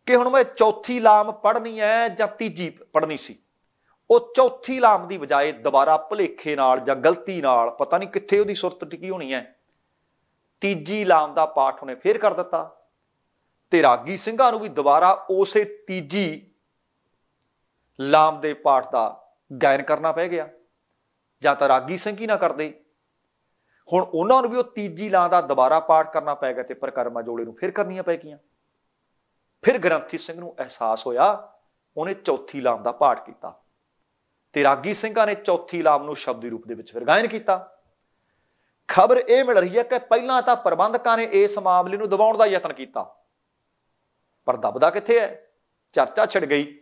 ਕਿ ਹੁਣ ਮੈਂ ਚੌਥੀ ਲਾਮ ਪੜ੍ਹਨੀ ਹੈ ਜਾਂ ਤੀਜੀ ਪੜ੍ਹਨੀ ਸੀ। ਉਹ ਚੌਥੀ ਲਾਮ ਦੀ ਬਜਾਏ ਦੁਬਾਰਾ ਭੁਲੇਖੇ ਨਾਲ ਜਾਂ ਗਲਤੀ ਨਾਲ, ਪਤਾ ਨਹੀਂ ਕਿੱਥੇ ਉਹਦੀ ਸੁਰਤ ਟਿਕੀ ਹੋਣੀ ਹੈ ਤੀਜੀ ਲਾਮ ਦਾ ਪਾਠ ਉਹਨੇ ਫੇਰ ਕਰ ਦਿੱਤਾ। ਤੇ ਰਾਗੀ ਸਿੰਘਾਂ ਨੂੰ ਵੀ ਦੁਬਾਰਾ ਉਸੇ ਤੀਜੀ ਲਾਮ ਦੇ ਪਾਠ ਦਾ ਗਾਇਨ ਕਰਨਾ ਪੈ ਗਿਆ। ਜਾਂ ਤਾਂ ਰਾਗੀ ਸਿੰਘ ਹੀ ਨਾ ਕਰਦੇ। ਹੁਣ ਉਹਨਾਂ ਨੂੰ ਵੀ ਉਹ ਤੀਜੀ ਲਾਂ ਦਾ ਦੁਬਾਰਾ ਪਾਠ ਕਰਨਾ ਪੈ ਗਿਆ ਤੇ ਪ੍ਰਕਰਮਾ ਜੋੜੇ ਨੂੰ ਫਿਰ ਕਰਨੀਆਂ ਪੈ ਗਈਆਂ। ਫਿਰ ਗ੍ਰੰਥੀ ਸਿੰਘ ਨੂੰ ਅਹਿਸਾਸ ਹੋਇਆ, ਉਹਨੇ ਚੌਥੀ ਲਾਮ ਦਾ ਪਾਠ ਕੀਤਾ। ਤੇ ਰਾਗੀ ਸਿੰਘਾਂ ਨੇ ਚੌਥੀ ਲਾਮ ਨੂੰ ਸ਼ਬਦੀ ਰੂਪ ਦੇ ਵਿੱਚ ਫਿਰ ਗਾਇਨ ਕੀਤਾ। ਖਬਰ ਇਹ ਮਿਲ ਰਹੀ ਹੈ ਕਿ ਪਹਿਲਾਂ ਤਾਂ ਪ੍ਰਬੰਧਕਾਂ ਨੇ ਇਸ ਮਾਮਲੇ ਨੂੰ ਦਬਾਉਣ ਦਾ ਯਤਨ ਕੀਤਾ। ਪਰ ਦਬਦਾ ਕਿੱਥੇ ਹੈ? ਚਰਚਾ ਛਿੜ ਗਈ।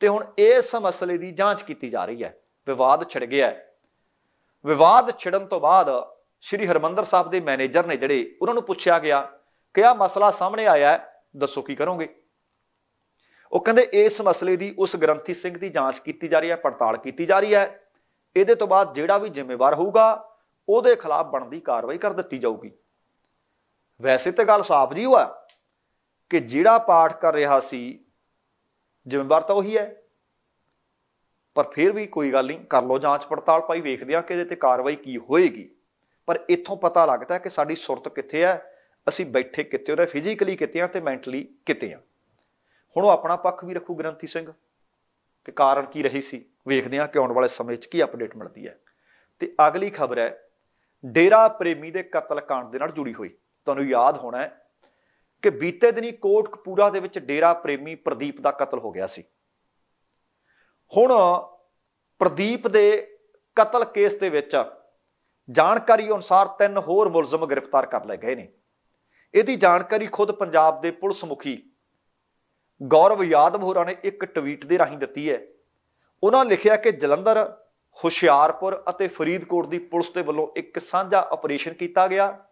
ਤੇ ਹੁਣ ਇਸ ਮਸਲੇ ਦੀ ਜਾਂਚ ਕੀਤੀ ਜਾ ਰਹੀ ਹੈ। ਵਿਵਾਦ ਛਿੜ ਗਿਆ ਹੈ। ਵਿਵਾਦ ਛਿੜਨ ਤੋਂ ਬਾਅਦ ਸ਼੍ਰੀ ਹਰਮੰਦਰ ਸਾਹਿਬ ਦੇ ਮੈਨੇਜਰ ਨੇ ਜਿਹੜੇ, ਉਹਨਾਂ ਨੂੰ ਪੁੱਛਿਆ ਗਿਆ ਕਿ ਆ ਮਸਲਾ ਸਾਹਮਣੇ ਆਇਆ ਹੈ, ਦੱਸੋ ਕੀ ਕਰੋਗੇ? ਉਹ ਕਹਿੰਦੇ, ਇਸ ਮਸਲੇ ਦੀ ਉਸ ਗ੍ਰੰਥੀ ਸਿੰਘ ਦੀ ਜਾਂਚ ਕੀਤੀ ਜਾ ਰਹੀ ਹੈ, ਪੜਤਾਲ ਕੀਤੀ ਜਾ ਰਹੀ ਹੈ। ਇਹਦੇ ਤੋਂ ਬਾਅਦ ਜਿਹੜਾ ਵੀ ਜ਼ਿੰਮੇਵਾਰ ਹੋਊਗਾ, ਉਹਦੇ ਖਿਲਾਫ ਬਣਦੀ ਕਾਰਵਾਈ ਕਰ ਦਿੱਤੀ ਜਾਊਗੀ। ਵੈਸੇ ਤਾਂ ਗੱਲ ਸਾਫ਼ ਜੀ ਹੋਆ ਕਿ ਜਿਹੜਾ ਪਾਠ ਕਰ ਰਿਹਾ ਸੀ ਜ਼ਿੰਮੇਵਾਰ ਤਾਂ ਉਹੀ ਹੈ। ਪਰ ਫਿਰ ਵੀ ਕੋਈ ਗੱਲ ਨਹੀਂ, ਕਰ ਲਓ ਜਾਂਚ ਪੜਤਾਲ, ਭਾਈ ਵੇਖਦੇ ਆ ਕਿ ਇਹਦੇ ਤੇ ਕਾਰਵਾਈ ਕੀ ਹੋਏਗੀ। ਪਰ ਇੱਥੋਂ ਪਤਾ ਲੱਗਦਾ ਕਿ ਸਾਡੀ ਸੁਰਤ ਕਿੱਥੇ ਹੈ, ਅਸੀਂ ਬੈਠੇ ਕਿੱਥੇ, ਉਹਨੇ ਫਿਜ਼ੀਕਲੀ ਕਿਤੇ ਆ ਤੇ ਮੈਂਟਲੀ ਕਿਤੇ ਆ ਹੁਣ ਉਹ ਆਪਣਾ ਪੱਖ ਵੀ ਰੱਖੂ ਗ੍ਰੰਥੀ ਸਿੰਘ, ਕਿ ਕਾਰਨ ਕੀ ਰਹੀ ਸੀ। ਵੇਖਦੇ ਆ ਕਿ ਆਉਣ ਵਾਲੇ ਸਮੇਂ 'ਚ ਕੀ ਅਪਡੇਟ ਮਿਲਦੀ ਹੈ। ਤੇ ਅਗਲੀ ਖਬਰ ਹੈ, ਡੇਰਾ ਪ੍ਰੇਮੀ ਦੇ ਕਤਲ ਕਾਂਡ ਦੇ ਨਾਲ ਜੁੜੀ ਹੋਈ। ਤੁਹਾਨੂੰ ਯਾਦ ਹੋਣਾ ਹੈ ਕਿ ਬੀਤੇ ਦਿਨੀ ਕੋਟ ਕਪੂਰਾ ਦੇ ਵਿੱਚ ਡੇਰਾ ਪ੍ਰੇਮੀ ਪ੍ਰਦੀਪ ਦਾ ਕਤਲ ਹੋ ਗਿਆ ਸੀ। ਹੁਣ ਪ੍ਰਦੀਪ ਦੇ ਕਤਲ ਕੇਸ ਦੇ ਵਿੱਚ ਜਾਣਕਾਰੀ ਅਨੁਸਾਰ ਤਿੰਨ ਹੋਰ ਮੁਲਜ਼ਮ ਗ੍ਰਿਫਤਾਰ ਕਰ ਲਏ ਗਏ ਨੇ। ਇਹਦੀ ਜਾਣਕਾਰੀ ਖੁਦ ਪੰਜਾਬ ਦੇ ਪੁਲਿਸ ਮੁਖੀ ਗੌਰਵ ਯਾਦਵ ਹੋਰਾਂ ਨੇ ਇੱਕ ਟਵੀਟ ਦੇ ਰਾਹੀਂ ਦਿੱਤੀ ਹੈ। ਉਹਨਾਂ ਲਿਖਿਆ ਕਿ ਜਲੰਧਰ, ਹੁਸ਼ਿਆਰਪੁਰ ਅਤੇ ਫਰੀਦਕੋਟ ਦੀ ਪੁਲਿਸ ਦੇ ਵੱਲੋਂ ਇੱਕ ਸਾਂਝਾ ਆਪਰੇਸ਼ਨ ਕੀਤਾ ਗਿਆ।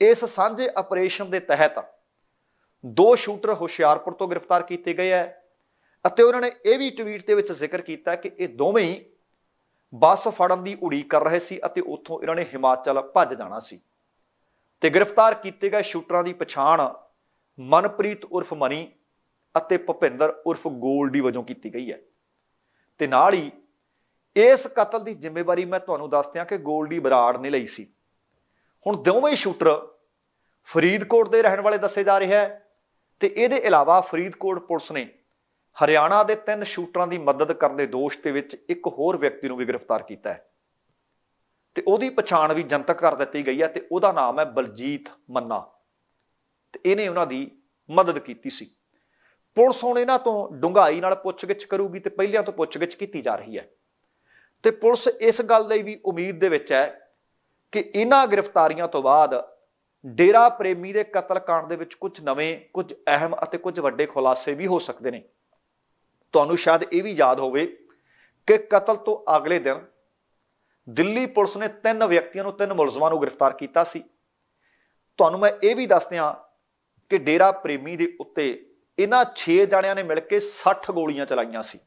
ਇਸ ਸਾਂਝੇ ਆਪਰੇਸ਼ਨ ਦੇ ਤਹਿਤ ਦੋ ਸ਼ੂਟਰ ਹੁਸ਼ਿਆਰਪੁਰ ਤੋਂ ਗ੍ਰਿਫਤਾਰ ਕੀਤੇ ਗਏ ਹੈ ਅਤੇ ਉਹਨਾਂ ਨੇ ਇਹ ਵੀ ਟਵੀਟ ਦੇ ਵਿੱਚ ਜ਼ਿਕਰ ਕੀਤਾ ਕਿ ਇਹ ਦੋਵੇਂ ਹੀ ਬੱਸ ਫੜਨ ਦੀ ਉਡੀਕ ਕਰ ਰਹੇ ਸੀ ਅਤੇ ਉੱਥੋਂ ਇਹਨਾਂ ਨੇ ਹਿਮਾਚਲ ਭੱਜ ਜਾਣਾ ਸੀ। ਤੇ ਗ੍ਰਿਫਤਾਰ ਕੀਤੇ ਗਏ ਸ਼ੂਟਰਾਂ ਦੀ ਪਛਾਣ ਮਨਪ੍ਰੀਤ ਉਰਫ ਮਨੀ ਅਤੇ ਭੁਪਿੰਦਰ ਉਰਫ ਗੋਲਡੀ ਵਜੋਂ ਕੀਤੀ ਗਈ ਹੈ ਤੇ ਨਾਲ ਹੀ ਇਸ ਕਤਲ ਦੀ ਜ਼ਿੰਮੇਵਾਰੀ ਮੈਂ ਤੁਹਾਨੂੰ ਦੱਸਦਿਆਂ ਕਿ ਗੋਲਡੀ ਬਰਾੜ ਨੇ ਲਈ ਸੀ। ਹੁਣ ਦੋਵੇਂ ਸ਼ੂਟਰ ਫਰੀਦਕੋਟ ਦੇ ਰਹਿਣ ਵਾਲੇ ਦੱਸੇ ਜਾ ਰਿਹਾ ਹੈ ਤੇ ਇਹਦੇ ਇਲਾਵਾ ਫਰੀਦਕੋਟ ਪੁਲਿਸ ਨੇ ਹਰਿਆਣਾ ਦੇ ਤਿੰਨ ਸ਼ੂਟਰਾਂ ਦੀ ਮਦਦ ਕਰਨ ਦੇ ਦੋਸ਼ ਦੇ ਵਿੱਚ ਇੱਕ ਹੋਰ ਵਿਅਕਤੀ ਨੂੰ ਵੀ ਗ੍ਰਿਫਤਾਰ ਕੀਤਾ ਹੈ। ਤੇ ਉਹਦੀ ਪਛਾਣ ਵੀ ਜਨਤਕ ਕਰ ਦਿੱਤੀ ਗਈ ਹੈ ਤੇ ਉਹਦਾ ਨਾਮ ਹੈ ਬਲਜੀਤ ਮੰਨਾ। ਤੇ ਇਹਨੇ ਉਹਨਾਂ ਦੀ ਮਦਦ ਕੀਤੀ ਸੀ। ਪੁਲਿਸ ਹੁਣ ਇਹਨਾਂ ਤੋਂ ਡੂੰਘਾਈ ਨਾਲ ਪੁੱਛਗਿੱਛ ਕਰੂਗੀ ਤੇ ਪਹਿਲਿਆਂ ਤੋਂ ਪੁੱਛਗਿੱਛ ਕੀਤੀ ਜਾ ਰਹੀ ਹੈ। ਤੇ ਪੁਲਿਸ ਇਸ ਗੱਲ ਲਈ ਵੀ ਉਮੀਦ ਦੇ ਵਿੱਚ ਹੈ ਕਿ ਇਹਨਾਂ ਗ੍ਰਿਫਤਾਰੀਆਂ ਤੋਂ ਬਾਅਦ ਡੇਰਾ ਪ੍ਰੇਮੀ ਦੇ ਕਤਲ ਕਾਂਡ ਦੇ ਵਿੱਚ ਕੁਝ ਨਵੇਂ, ਕੁਝ ਅਹਿਮ ਅਤੇ ਕੁਝ ਵੱਡੇ ਖੁਲਾਸੇ ਵੀ ਹੋ ਸਕਦੇ ਨੇ। ਤੁਹਾਨੂੰ ਸ਼ਾਇਦ ਇਹ ਵੀ ਯਾਦ ਹੋਵੇ ਕਿ ਕਤਲ ਤੋਂ ਅਗਲੇ ਦਿਨ ਦਿੱਲੀ ਪੁਲਿਸ ਨੇ ਤਿੰਨ ਵਿਅਕਤੀਆਂ ਨੂੰ ਤਿੰਨ ਮੁਲਜ਼ਮਾਂ ਨੂੰ ਗ੍ਰਿਫਤਾਰ ਕੀਤਾ ਸੀ। ਤੁਹਾਨੂੰ ਮੈਂ ਇਹ ਵੀ ਦੱਸਦਿਆਂ ਕਿ ਡੇਰਾ ਪ੍ਰੇਮੀ ਦੇ ਉੱਤੇ ਇਹਨਾਂ 6 ਜਣਿਆਂ ਨੇ ਮਿਲ ਕੇ 60 ਗੋਲੀਆਂ ਚਲਾਈਆਂ ਸੀ।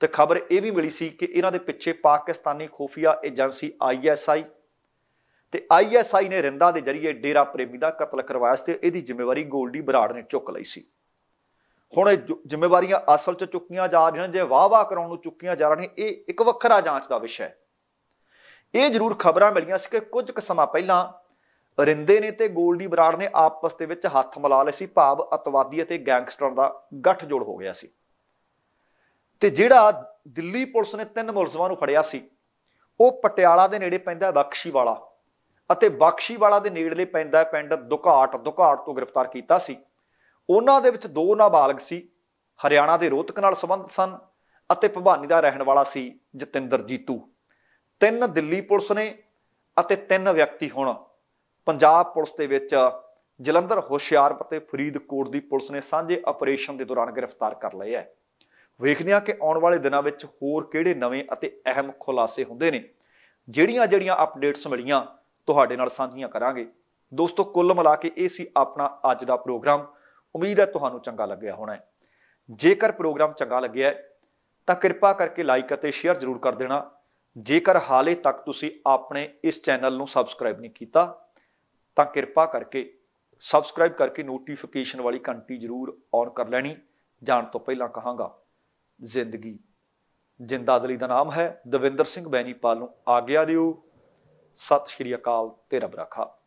ਤੇ ਖਬਰ ਇਹ ਵੀ ਮਿਲੀ ਸੀ ਕਿ ਇਹਨਾਂ ਦੇ ਪਿੱਛੇ ਪਾਕਿਸਤਾਨੀ ਖੂਫੀਆ ਏਜੰਸੀ ਆਈਐਸਆਈ ਤੇ ਆਈਐਸਆਈ ਨੇ ਰਿੰਦਾ ਦੇ ਜ਼ਰੀਏ ਡੇਰਾ ਪ੍ਰੇਮੀ ਦਾ ਕਤਲ ਕਰਵਾਇਆ ਸੀ ਤੇ ਇਹਦੀ ਜ਼ਿੰਮੇਵਾਰੀ ਗੋਲਡੀ ਬਰਾੜ ਨੇ ਚੁੱਕ ਲਈ ਸੀ। ਹੁਣ ਇਹ ਜ਼ਿੰਮੇਵਾਰੀਆਂ ਅਸਲ 'ਚ ਚੁੱਕੀਆਂ ਜਾ ਰਹੀਆਂ ਜੇ ਵਾਹ-ਵਾਹ ਕਰਾਉਣ ਨੂੰ ਚੁੱਕੀਆਂ ਜਾ ਰਹੀਆਂ ਇਹ ਇੱਕ ਵੱਖਰਾ ਜਾਂਚ ਦਾ ਵਿਸ਼ਾ ਹੈ। ਇਹ ਜ਼ਰੂਰ ਖਬਰਾਂ ਮਿਲੀਆਂ ਸੀ ਕਿ ਕੁਝ ਕੁ ਸਮਾਂ ਪਹਿਲਾਂ ਰਿੰਦੇ ਨੇ ਤੇ ਗੋਲਡੀ ਬਰਾੜ ਨੇ ਆਪਸ ਦੇ ਵਿੱਚ ਹੱਥ ਮਿਲਾ ਲਏ ਸੀ। ਭਾਵ ਅਤਵਾਦੀ ਅਤੇ ਗੈਂਗਸਟਰਾਂ ਦਾ ਗੱਠਜੋੜ ਹੋ ਗਿਆ ਸੀ। ਤੇ ਜਿਹੜਾ ਦਿੱਲੀ ਪੁਲਿਸ ਨੇ ਤਿੰਨ ਮੁਲਜ਼ਮਾਂ ਨੂੰ ਫੜਿਆ ਸੀ, ਉਹ ਪਟਿਆਲਾ ਦੇ ਨੇੜੇ ਪੈਂਦਾ ਬਖਸ਼ੀ ਵਾਲਾ। ਅਤੇ ਬਖਸ਼ੀਵਾਲਾ ਦੇ ਨੇੜਲੇ ਪੈਂਦਾ ਪਿੰਡ ਦੁਕਾਟ। ਦੁਕਾਟ ਤੋਂ ਗ੍ਰਿਫਤਾਰ ਕੀਤਾ ਸੀ। ਉਹਨਾਂ ਦੇ ਵਿੱਚ ਦੋ ਨਾਬਾਲਗ ਸੀ। ਹਰਿਆਣਾ ਦੇ ਰੋਹਤਕ ਨਾਲ ਸੰਬੰਧ ਸਨ ਅਤੇ ਭਵਾਨੀ ਦਾ ਰਹਿਣ ਵਾਲਾ ਸੀ ਜਤਿੰਦਰ ਜੀਤੂ। ਤਿੰਨ ਦਿੱਲੀ ਪੁਲਿਸ ਨੇ ਅਤੇ ਤਿੰਨ ਵਿਅਕਤੀ ਹੁਣ। ਪੰਜਾਬ ਪੁਲਿਸ ਦੇ ਵਿੱਚ ਜਲੰਧਰ, ਹੁਸ਼ਿਆਰਪੁਰ ਤੇ ਫਰੀਦਕੋਟ ਦੀ ਪੁਲਿਸ ਨੇ ਸਾਂਝੇ ਆਪਰੇਸ਼ਨ ਦੇ ਦੌਰਾਨ ਗ੍ਰਿਫਤਾਰ ਕਰ ਲਏ ਹੈ। ਵੇਖਦੇ ਹਾਂ ਕਿ ਆਉਣ ਵਾਲੇ ਦਿਨਾਂ ਵਿੱਚ ਹੋਰ ਕਿਹੜੇ ਨਵੇਂ ਅਤੇ ਅਹਿਮ ਖੁਲਾਸੇ ਹੁੰਦੇ ਨੇ। ਜਿਹੜੀਆਂ ਜਿਹੜੀਆਂ ਅਪਡੇਟਸ ਮਿਲੀਆਂ ਤੁਹਾਡੇ ਨਾਲ ਸਾਂਝੀਆਂ ਕਰਾਂਗੇ। ਦੋਸਤੋ, ਕੁੱਲ ਮਿਲਾ ਕੇ ਇਹ ਸੀ ਆਪਣਾ ਅੱਜ ਦਾ ਪ੍ਰੋਗਰਾਮ। ਉਮੀਦ ਹੈ ਤੁਹਾਨੂੰ ਚੰਗਾ ਲੱਗਿਆ ਹੋਣਾ ਹੈ। ਜੇਕਰ ਪ੍ਰੋਗਰਾਮ ਚੰਗਾ ਲੱਗਿਆ ਤਾਂ ਕਿਰਪਾ ਕਰਕੇ ਲਾਈਕ ਅਤੇ ਸ਼ੇਅਰ ਜ਼ਰੂਰ ਕਰ ਦੇਣਾ। ਜੇਕਰ ਹਾਲੇ ਤੱਕ ਤੁਸੀਂ ਆਪਣੇ ਇਸ ਚੈਨਲ ਨੂੰ ਸਬਸਕ੍ਰਾਈਬ ਨਹੀਂ ਕੀਤਾ, ਤਾਂ ਕਿਰਪਾ ਕਰਕੇ ਸਬਸਕ੍ਰਾਈਬ ਕਰਕੇ ਨੋਟੀਫਿਕੇਸ਼ਨ ਵਾਲੀ ਘੰਟੀ ਜ਼ਰੂਰ ਔਨ ਕਰ ਲੈਣੀ। ਜਾਣ ਤੋਂ ਪਹਿਲਾਂ ਕਹਾਂਗਾ, ਜ਼ਿੰਦਗੀ ਜਿੰਦਾਦਲੀ ਦਾ ਨਾਮ ਹੈ। ਦਵਿੰਦਰ ਸਿੰਘ ਬੈਨੀਪਾਲ ਨੂੰ ਆਗਿਆ ਦਿਓ। ਸਤਿ ਸ਼੍ਰੀ ਅਕਾਲ ਤੇ ਰੱਬ ਰਾਖਾ।